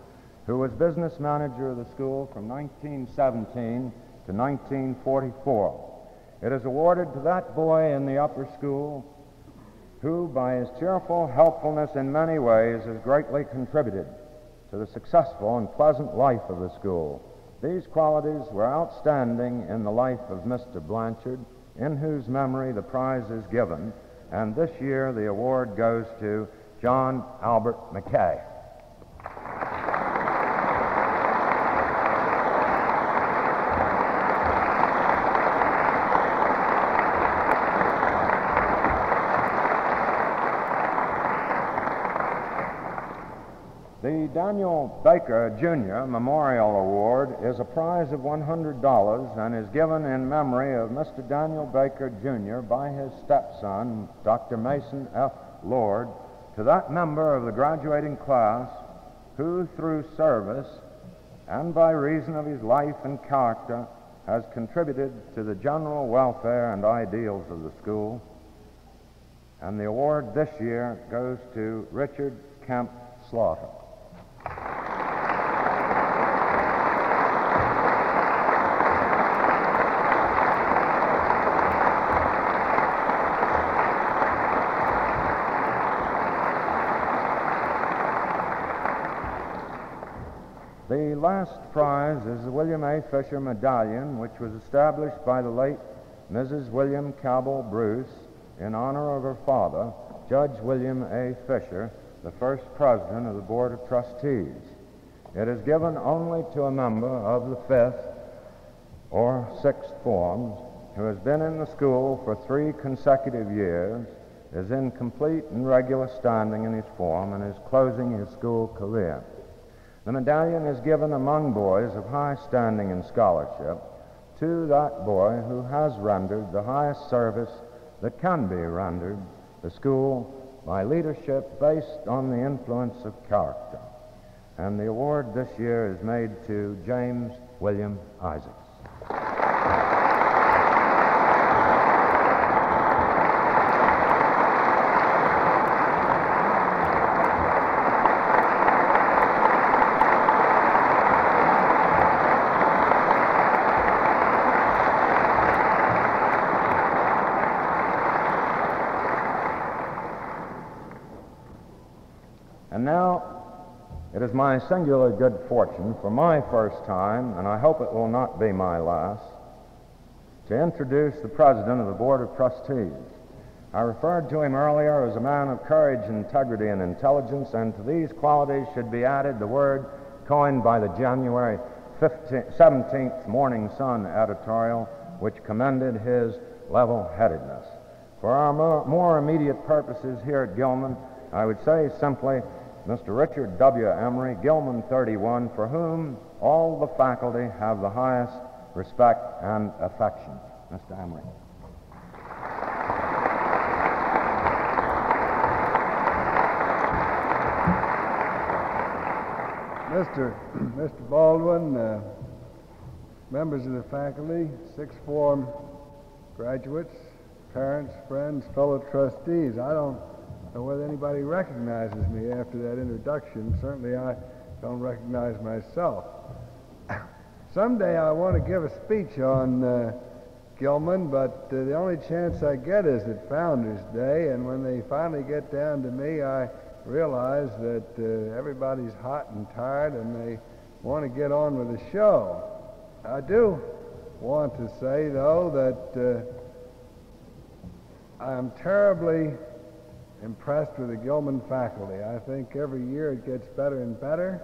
Speaker 1: who was business manager of the school from 1917 to 1944. It is awarded to that boy in the upper school who, by his cheerful helpfulness in many ways, has greatly contributed to the successful and pleasant life of the school. These qualities were outstanding in the life of Mr. Blanchard, in whose memory the prize is given, and this year the award goes to John Albert McKay. The Baker Jr. Memorial Award is a prize of $100 and is given in memory of Mr. Daniel Baker Jr. by his stepson, Dr. Mason F. Lord, to that member of the graduating class who, through service and by reason of his life and character, has contributed to the general welfare and ideals of the school. And the award this year goes to Richard Kemp Slaughter. The last prize is the William A. Fisher Medallion, which was established by the late Mrs. William Cabell Bruce in honor of her father, Judge William A. Fisher, the first president of the Board of Trustees. It is given only to a member of the fifth or sixth forms who has been in the school for three consecutive years, is in complete and regular standing in his form, and is closing his school career. The medallion is given among boys of high standing in scholarship to that boy who has rendered the highest service that can be rendered the school by leadership based on the influence of character. And the award this year is made to James William Isaacs. And now it is my singular good fortune for my first time, and I hope it will not be my last, to introduce the President of the Board of Trustees. I referred to him earlier as a man of courage, integrity, and intelligence, and to these qualities should be added the word coined by the January 15, 17th Morning Sun editorial, which commended his level headedness. For our more immediate purposes here at Gilman, I would say simply Mr. Richard W. Emery, Gilman 31, for whom all the faculty have the highest respect and affection. Mr. Emery.
Speaker 5: Mr. Mr. Baldwin, uh, members of the faculty, sixth form graduates, parents, friends, fellow trustees. I don't whether anybody recognizes me after that introduction. Certainly I don't recognize myself. Someday I want to give a speech on uh, Gilman, but uh, the only chance I get is at Founders Day, and when they finally get down to me, I realize that uh, everybody's hot and tired and they want to get on with the show. I do want to say, though, that uh, I'm terribly impressed with the Gilman faculty. I think every year it gets better and better.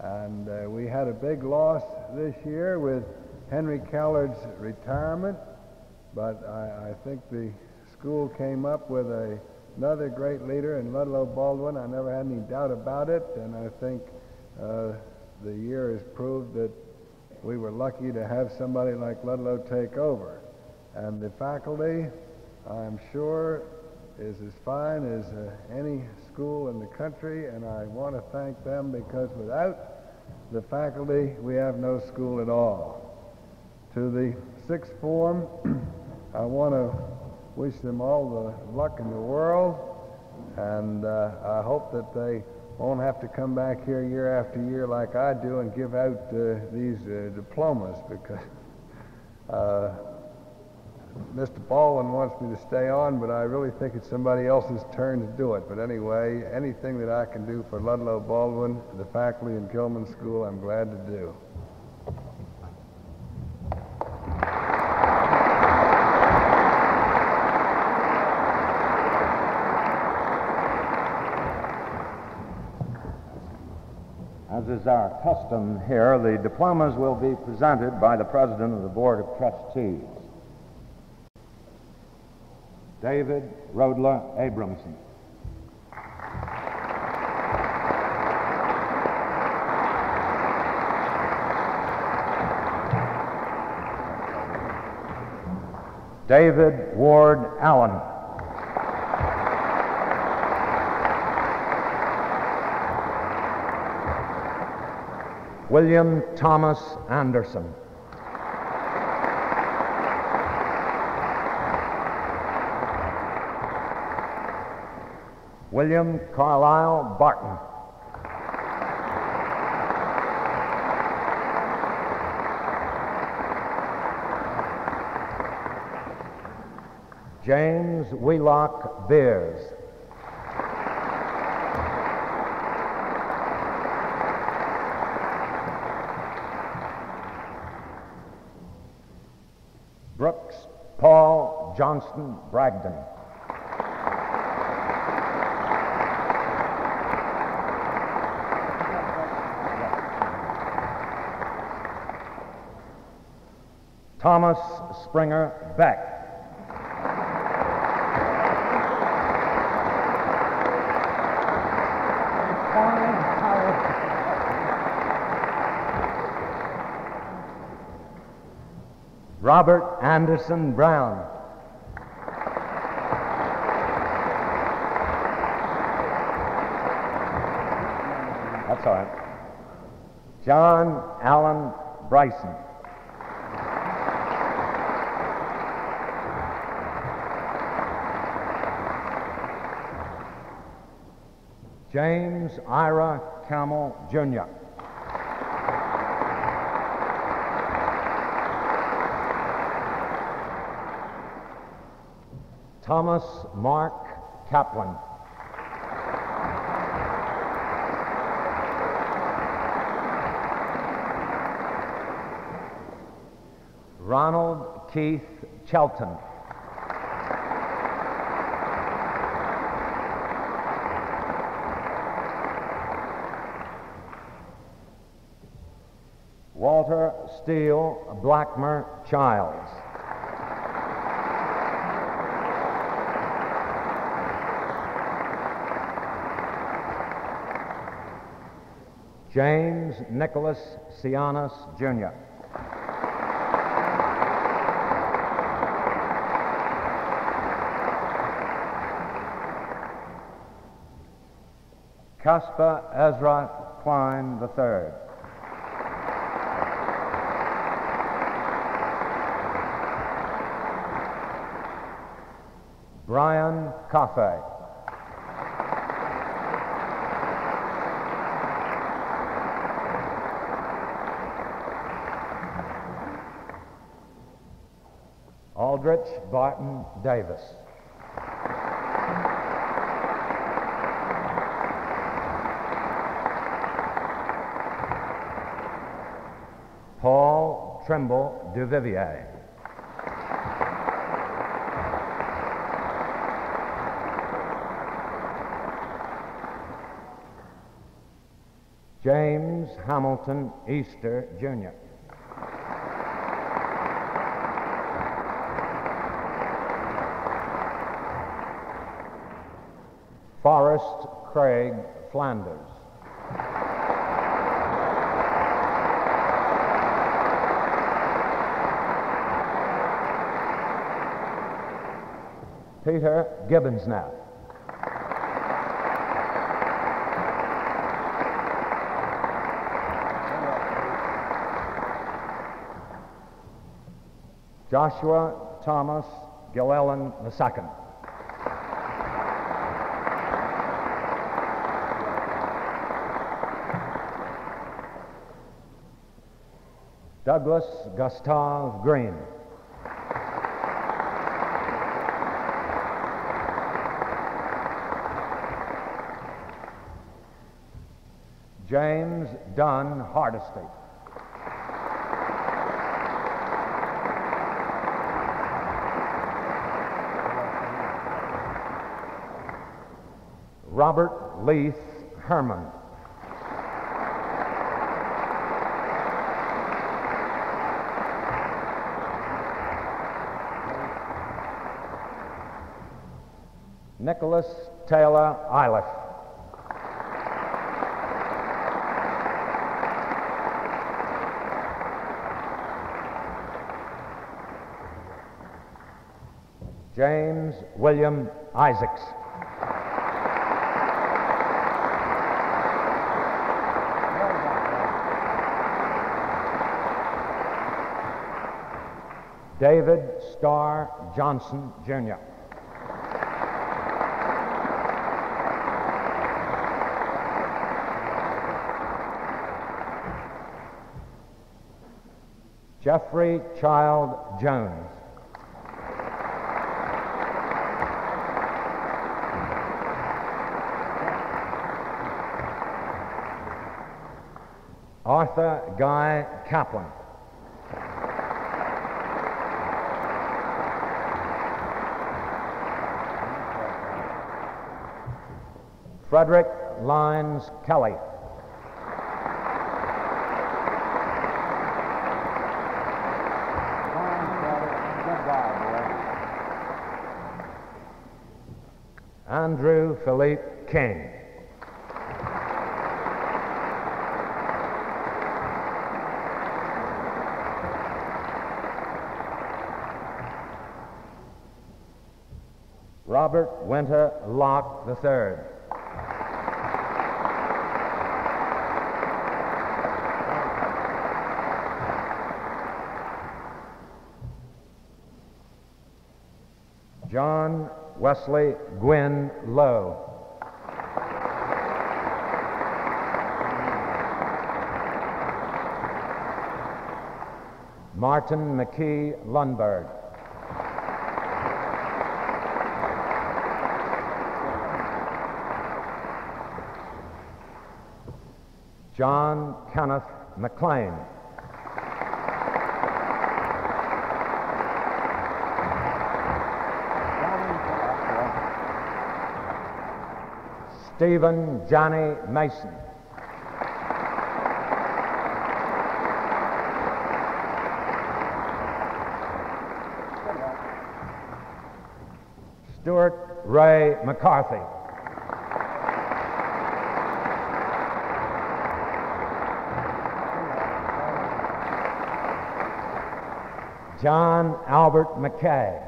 Speaker 5: And uh, we had a big loss this year with Henry Callard's retirement, but I, I think the school came up with a another great leader in Ludlow Baldwin. I never had any doubt about it, and I think uh, the year has proved that we were lucky to have somebody like Ludlow take over. And the faculty, I'm sure, is as fine as uh, any school in the country, and I want to thank them because without the faculty, we have no school at all. To the sixth form, I want to wish them all the luck in the world, and uh, I hope that they won't have to come back here year after year like I do and give out uh, these uh, diplomas because uh, Mr. Baldwin wants me to stay on, but I really think it's somebody else's turn to do it. But anyway, anything that I can do for Ludlow Baldwin, the faculty in Gilman School, I'm glad to do.
Speaker 1: As is our custom here, the diplomas will be presented by the President of the Board of Trustees. David Rodler Abramson. David Ward Allen. William Thomas Anderson. William Carlisle Barton. James Wheelock Beers. Brooks Paul Johnston Bragdon. Thomas Springer Beck. Robert Anderson Brown. That's all right. John Allen Bryson. James Ira Camel Jr. Thomas Mark Kaplan. Ronald Keith Chelton. Walter Steele Blackmer Childs. James Nicholas Sianis Jr. Caspar Ezra Klein III. Coffey. Aldrich Barton Davis. Paul Trimble Duvivier. James Hamilton Easter, Jr. Forrest Craig Flanders. Peter Gibbons Neff. Joshua Thomas Gilliland II. Douglas Gustave Green. James Dunn Hardesty. Robert Leith Herman. Nicholas Taylor Iliff. James William Isaacs. David Starr Johnson, Jr. Jeffrey Child Jones. Arthur Guy Kaplan. Frederick Lyons Kelly. Andrew Philippe King. Robert Winter Locke III. John Wesley Gwynn Lowe. Martin McKee Lundberg. John Kenneth McLean. Stephen Johnny Mason. Stuart Ray McCarthy. John Albert McKay.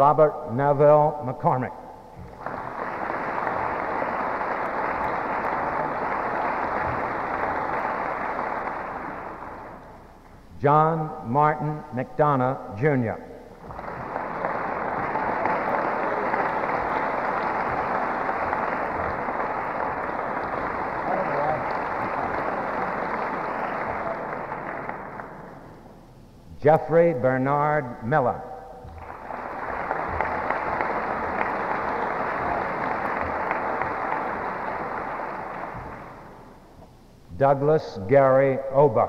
Speaker 1: Robert Neville McCormick. John Martin McDonough, Jr. Jeffrey Bernard Miller. Douglas Gary Oba.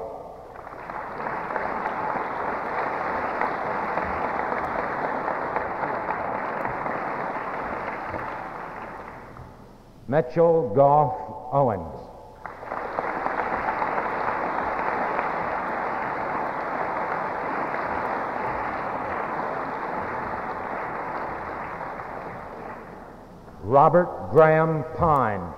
Speaker 1: Mitchell Goff Owens. Robert Graham Pine.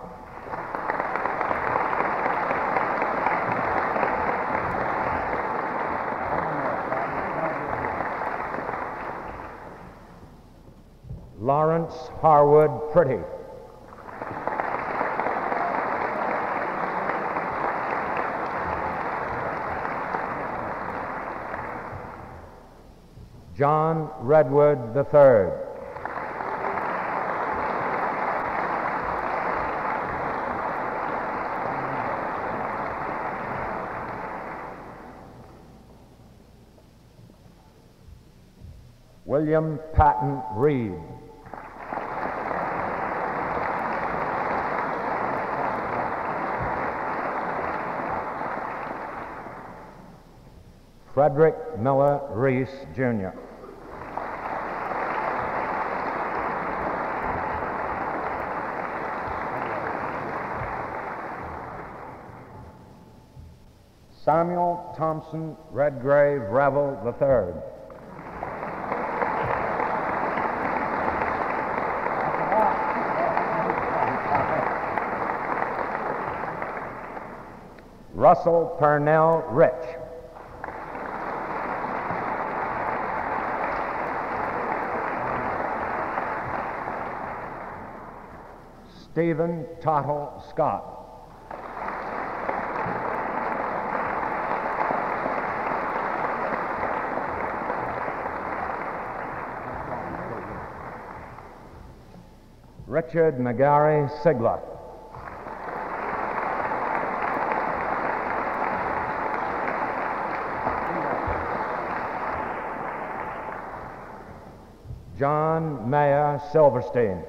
Speaker 1: Lawrence Harwood Pretty. John Redwood III. William Patton Reed. Frederick Miller Reese, Jr. Samuel Thompson Redgrave Revel III. Russell Purnell Rich. Stephen Tottle Scott. Richard McGarry Sigler. John Mayer Silverstein.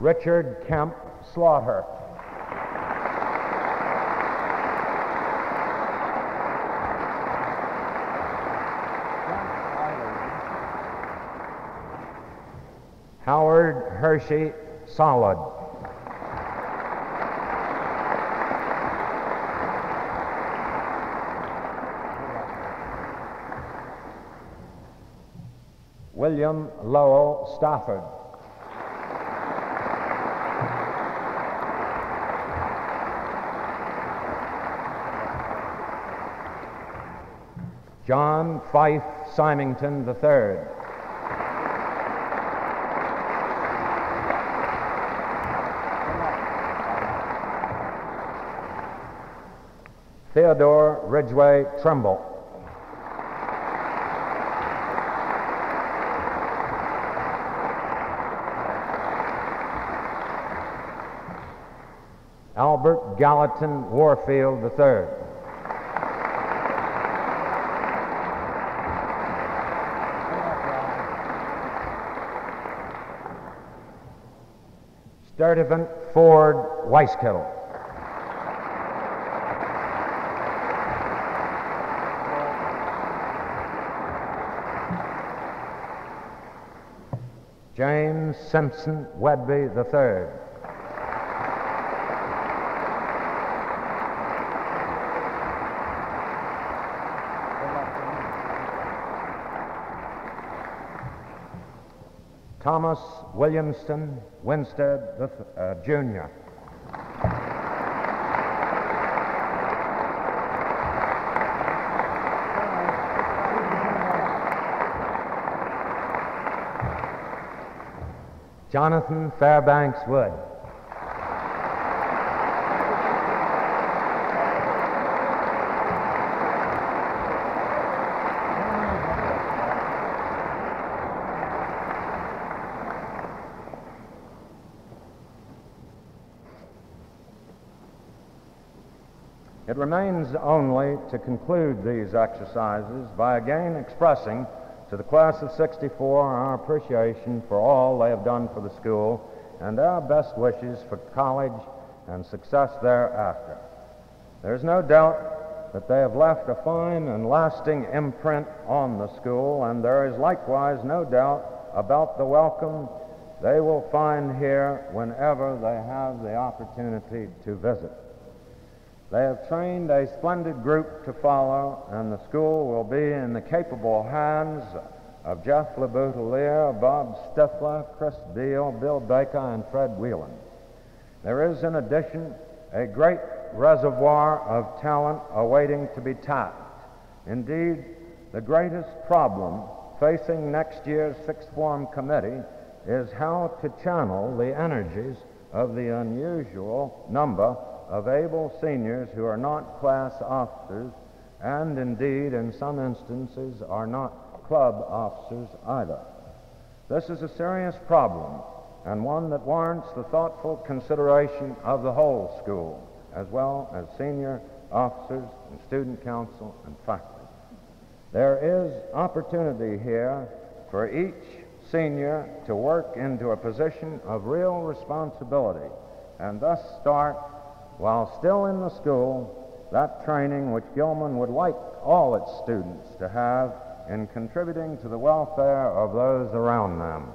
Speaker 1: Richard Kemp Slaughter. Howard Hershey Solid. William Lowell Stafford. John Fife Symington III. Theodore Ridgway Trimble. Albert Gallatin Warfield III. Sturdivant Ford Weiskittle. James Simpson Wedby III. Thomas Williamston Winstead uh, Jr. Jonathan Fairbanks Wood. It remains only to conclude these exercises by again expressing to the class of 64 our appreciation for all they have done for the school and our best wishes for college and success thereafter. There's no doubt that they have left a fine and lasting imprint on the school, and there is likewise no doubt about the welcome they will find here whenever they have the opportunity to visit. They have trained a splendid group to follow, and the school will be in the capable hands of Jeff LeBoutelier, Bob Stifler, Chris Deal, Bill Baker, and Fred Whelan. There is, in addition, a great reservoir of talent awaiting to be tapped. Indeed, the greatest problem facing next year's sixth form committee is how to channel the energies of the unusual number of able seniors who are not class officers and indeed in some instances are not club officers either. This is a serious problem and one that warrants the thoughtful consideration of the whole school, as well as senior officers and student council and faculty. There is opportunity here for each senior to work into a position of real responsibility and thus start, while still in the school, that training which Gilman would like all its students to have in contributing to the welfare of those around them.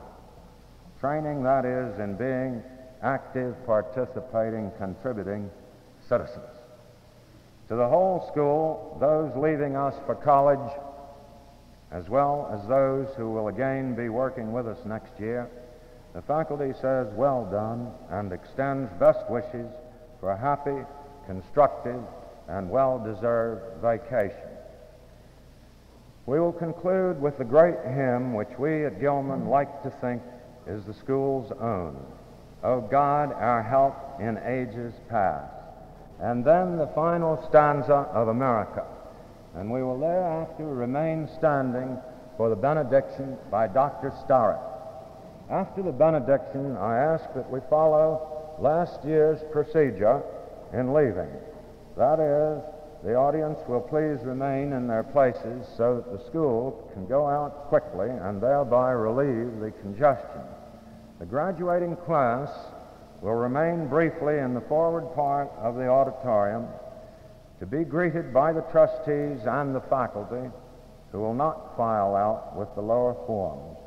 Speaker 1: Training, that is, in being active, participating, contributing citizens. To the whole school, those leaving us for college, as well as those who will again be working with us next year, the faculty says well done and extends best wishes for a happy, constructive, and well deserved vacation. We will conclude with the great hymn which we at Gilman like to think is the school's own. O God, our help in ages past. And then the final stanza of America. And we will thereafter remain standing for the benediction by Dr. Starratt. After the benediction, I ask that we follow last year's procedure in leaving. That is, the audience will please remain in their places so that the school can go out quickly and thereby relieve the congestion. The graduating class will remain briefly in the forward part of the auditorium to be greeted by the trustees and the faculty who will not file out with the lower forms,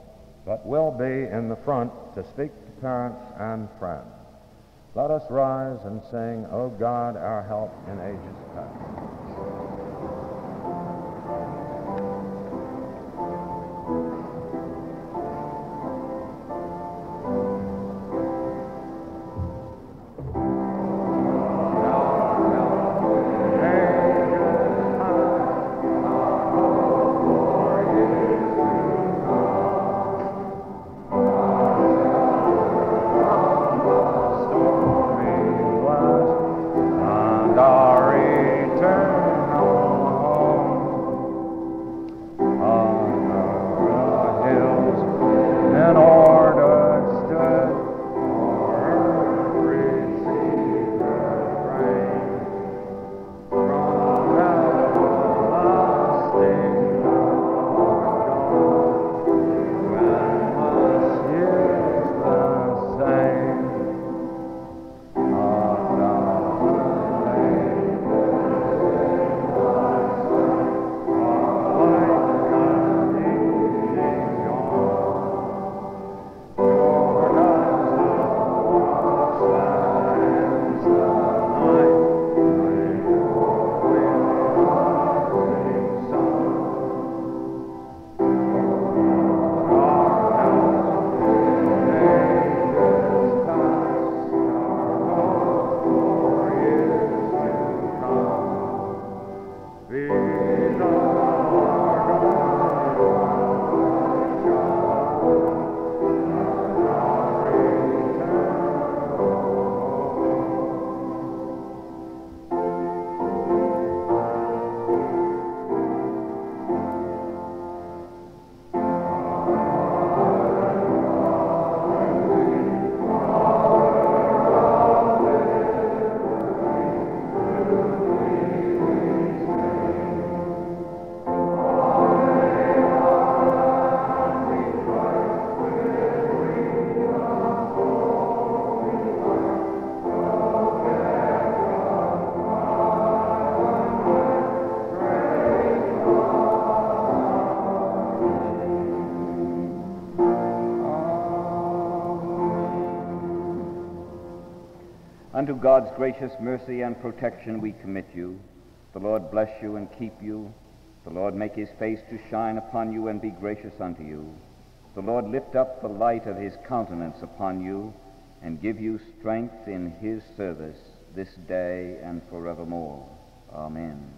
Speaker 1: but will be in the front to speak to parents and friends. Let us rise and sing, O God, our help in ages past.
Speaker 2: Unto God's gracious mercy and protection we commit you. The Lord bless you and keep you. The Lord make his face to shine upon you and be gracious unto you. The Lord lift up the light of his countenance upon you and give you strength in his service this day and forevermore. Amen.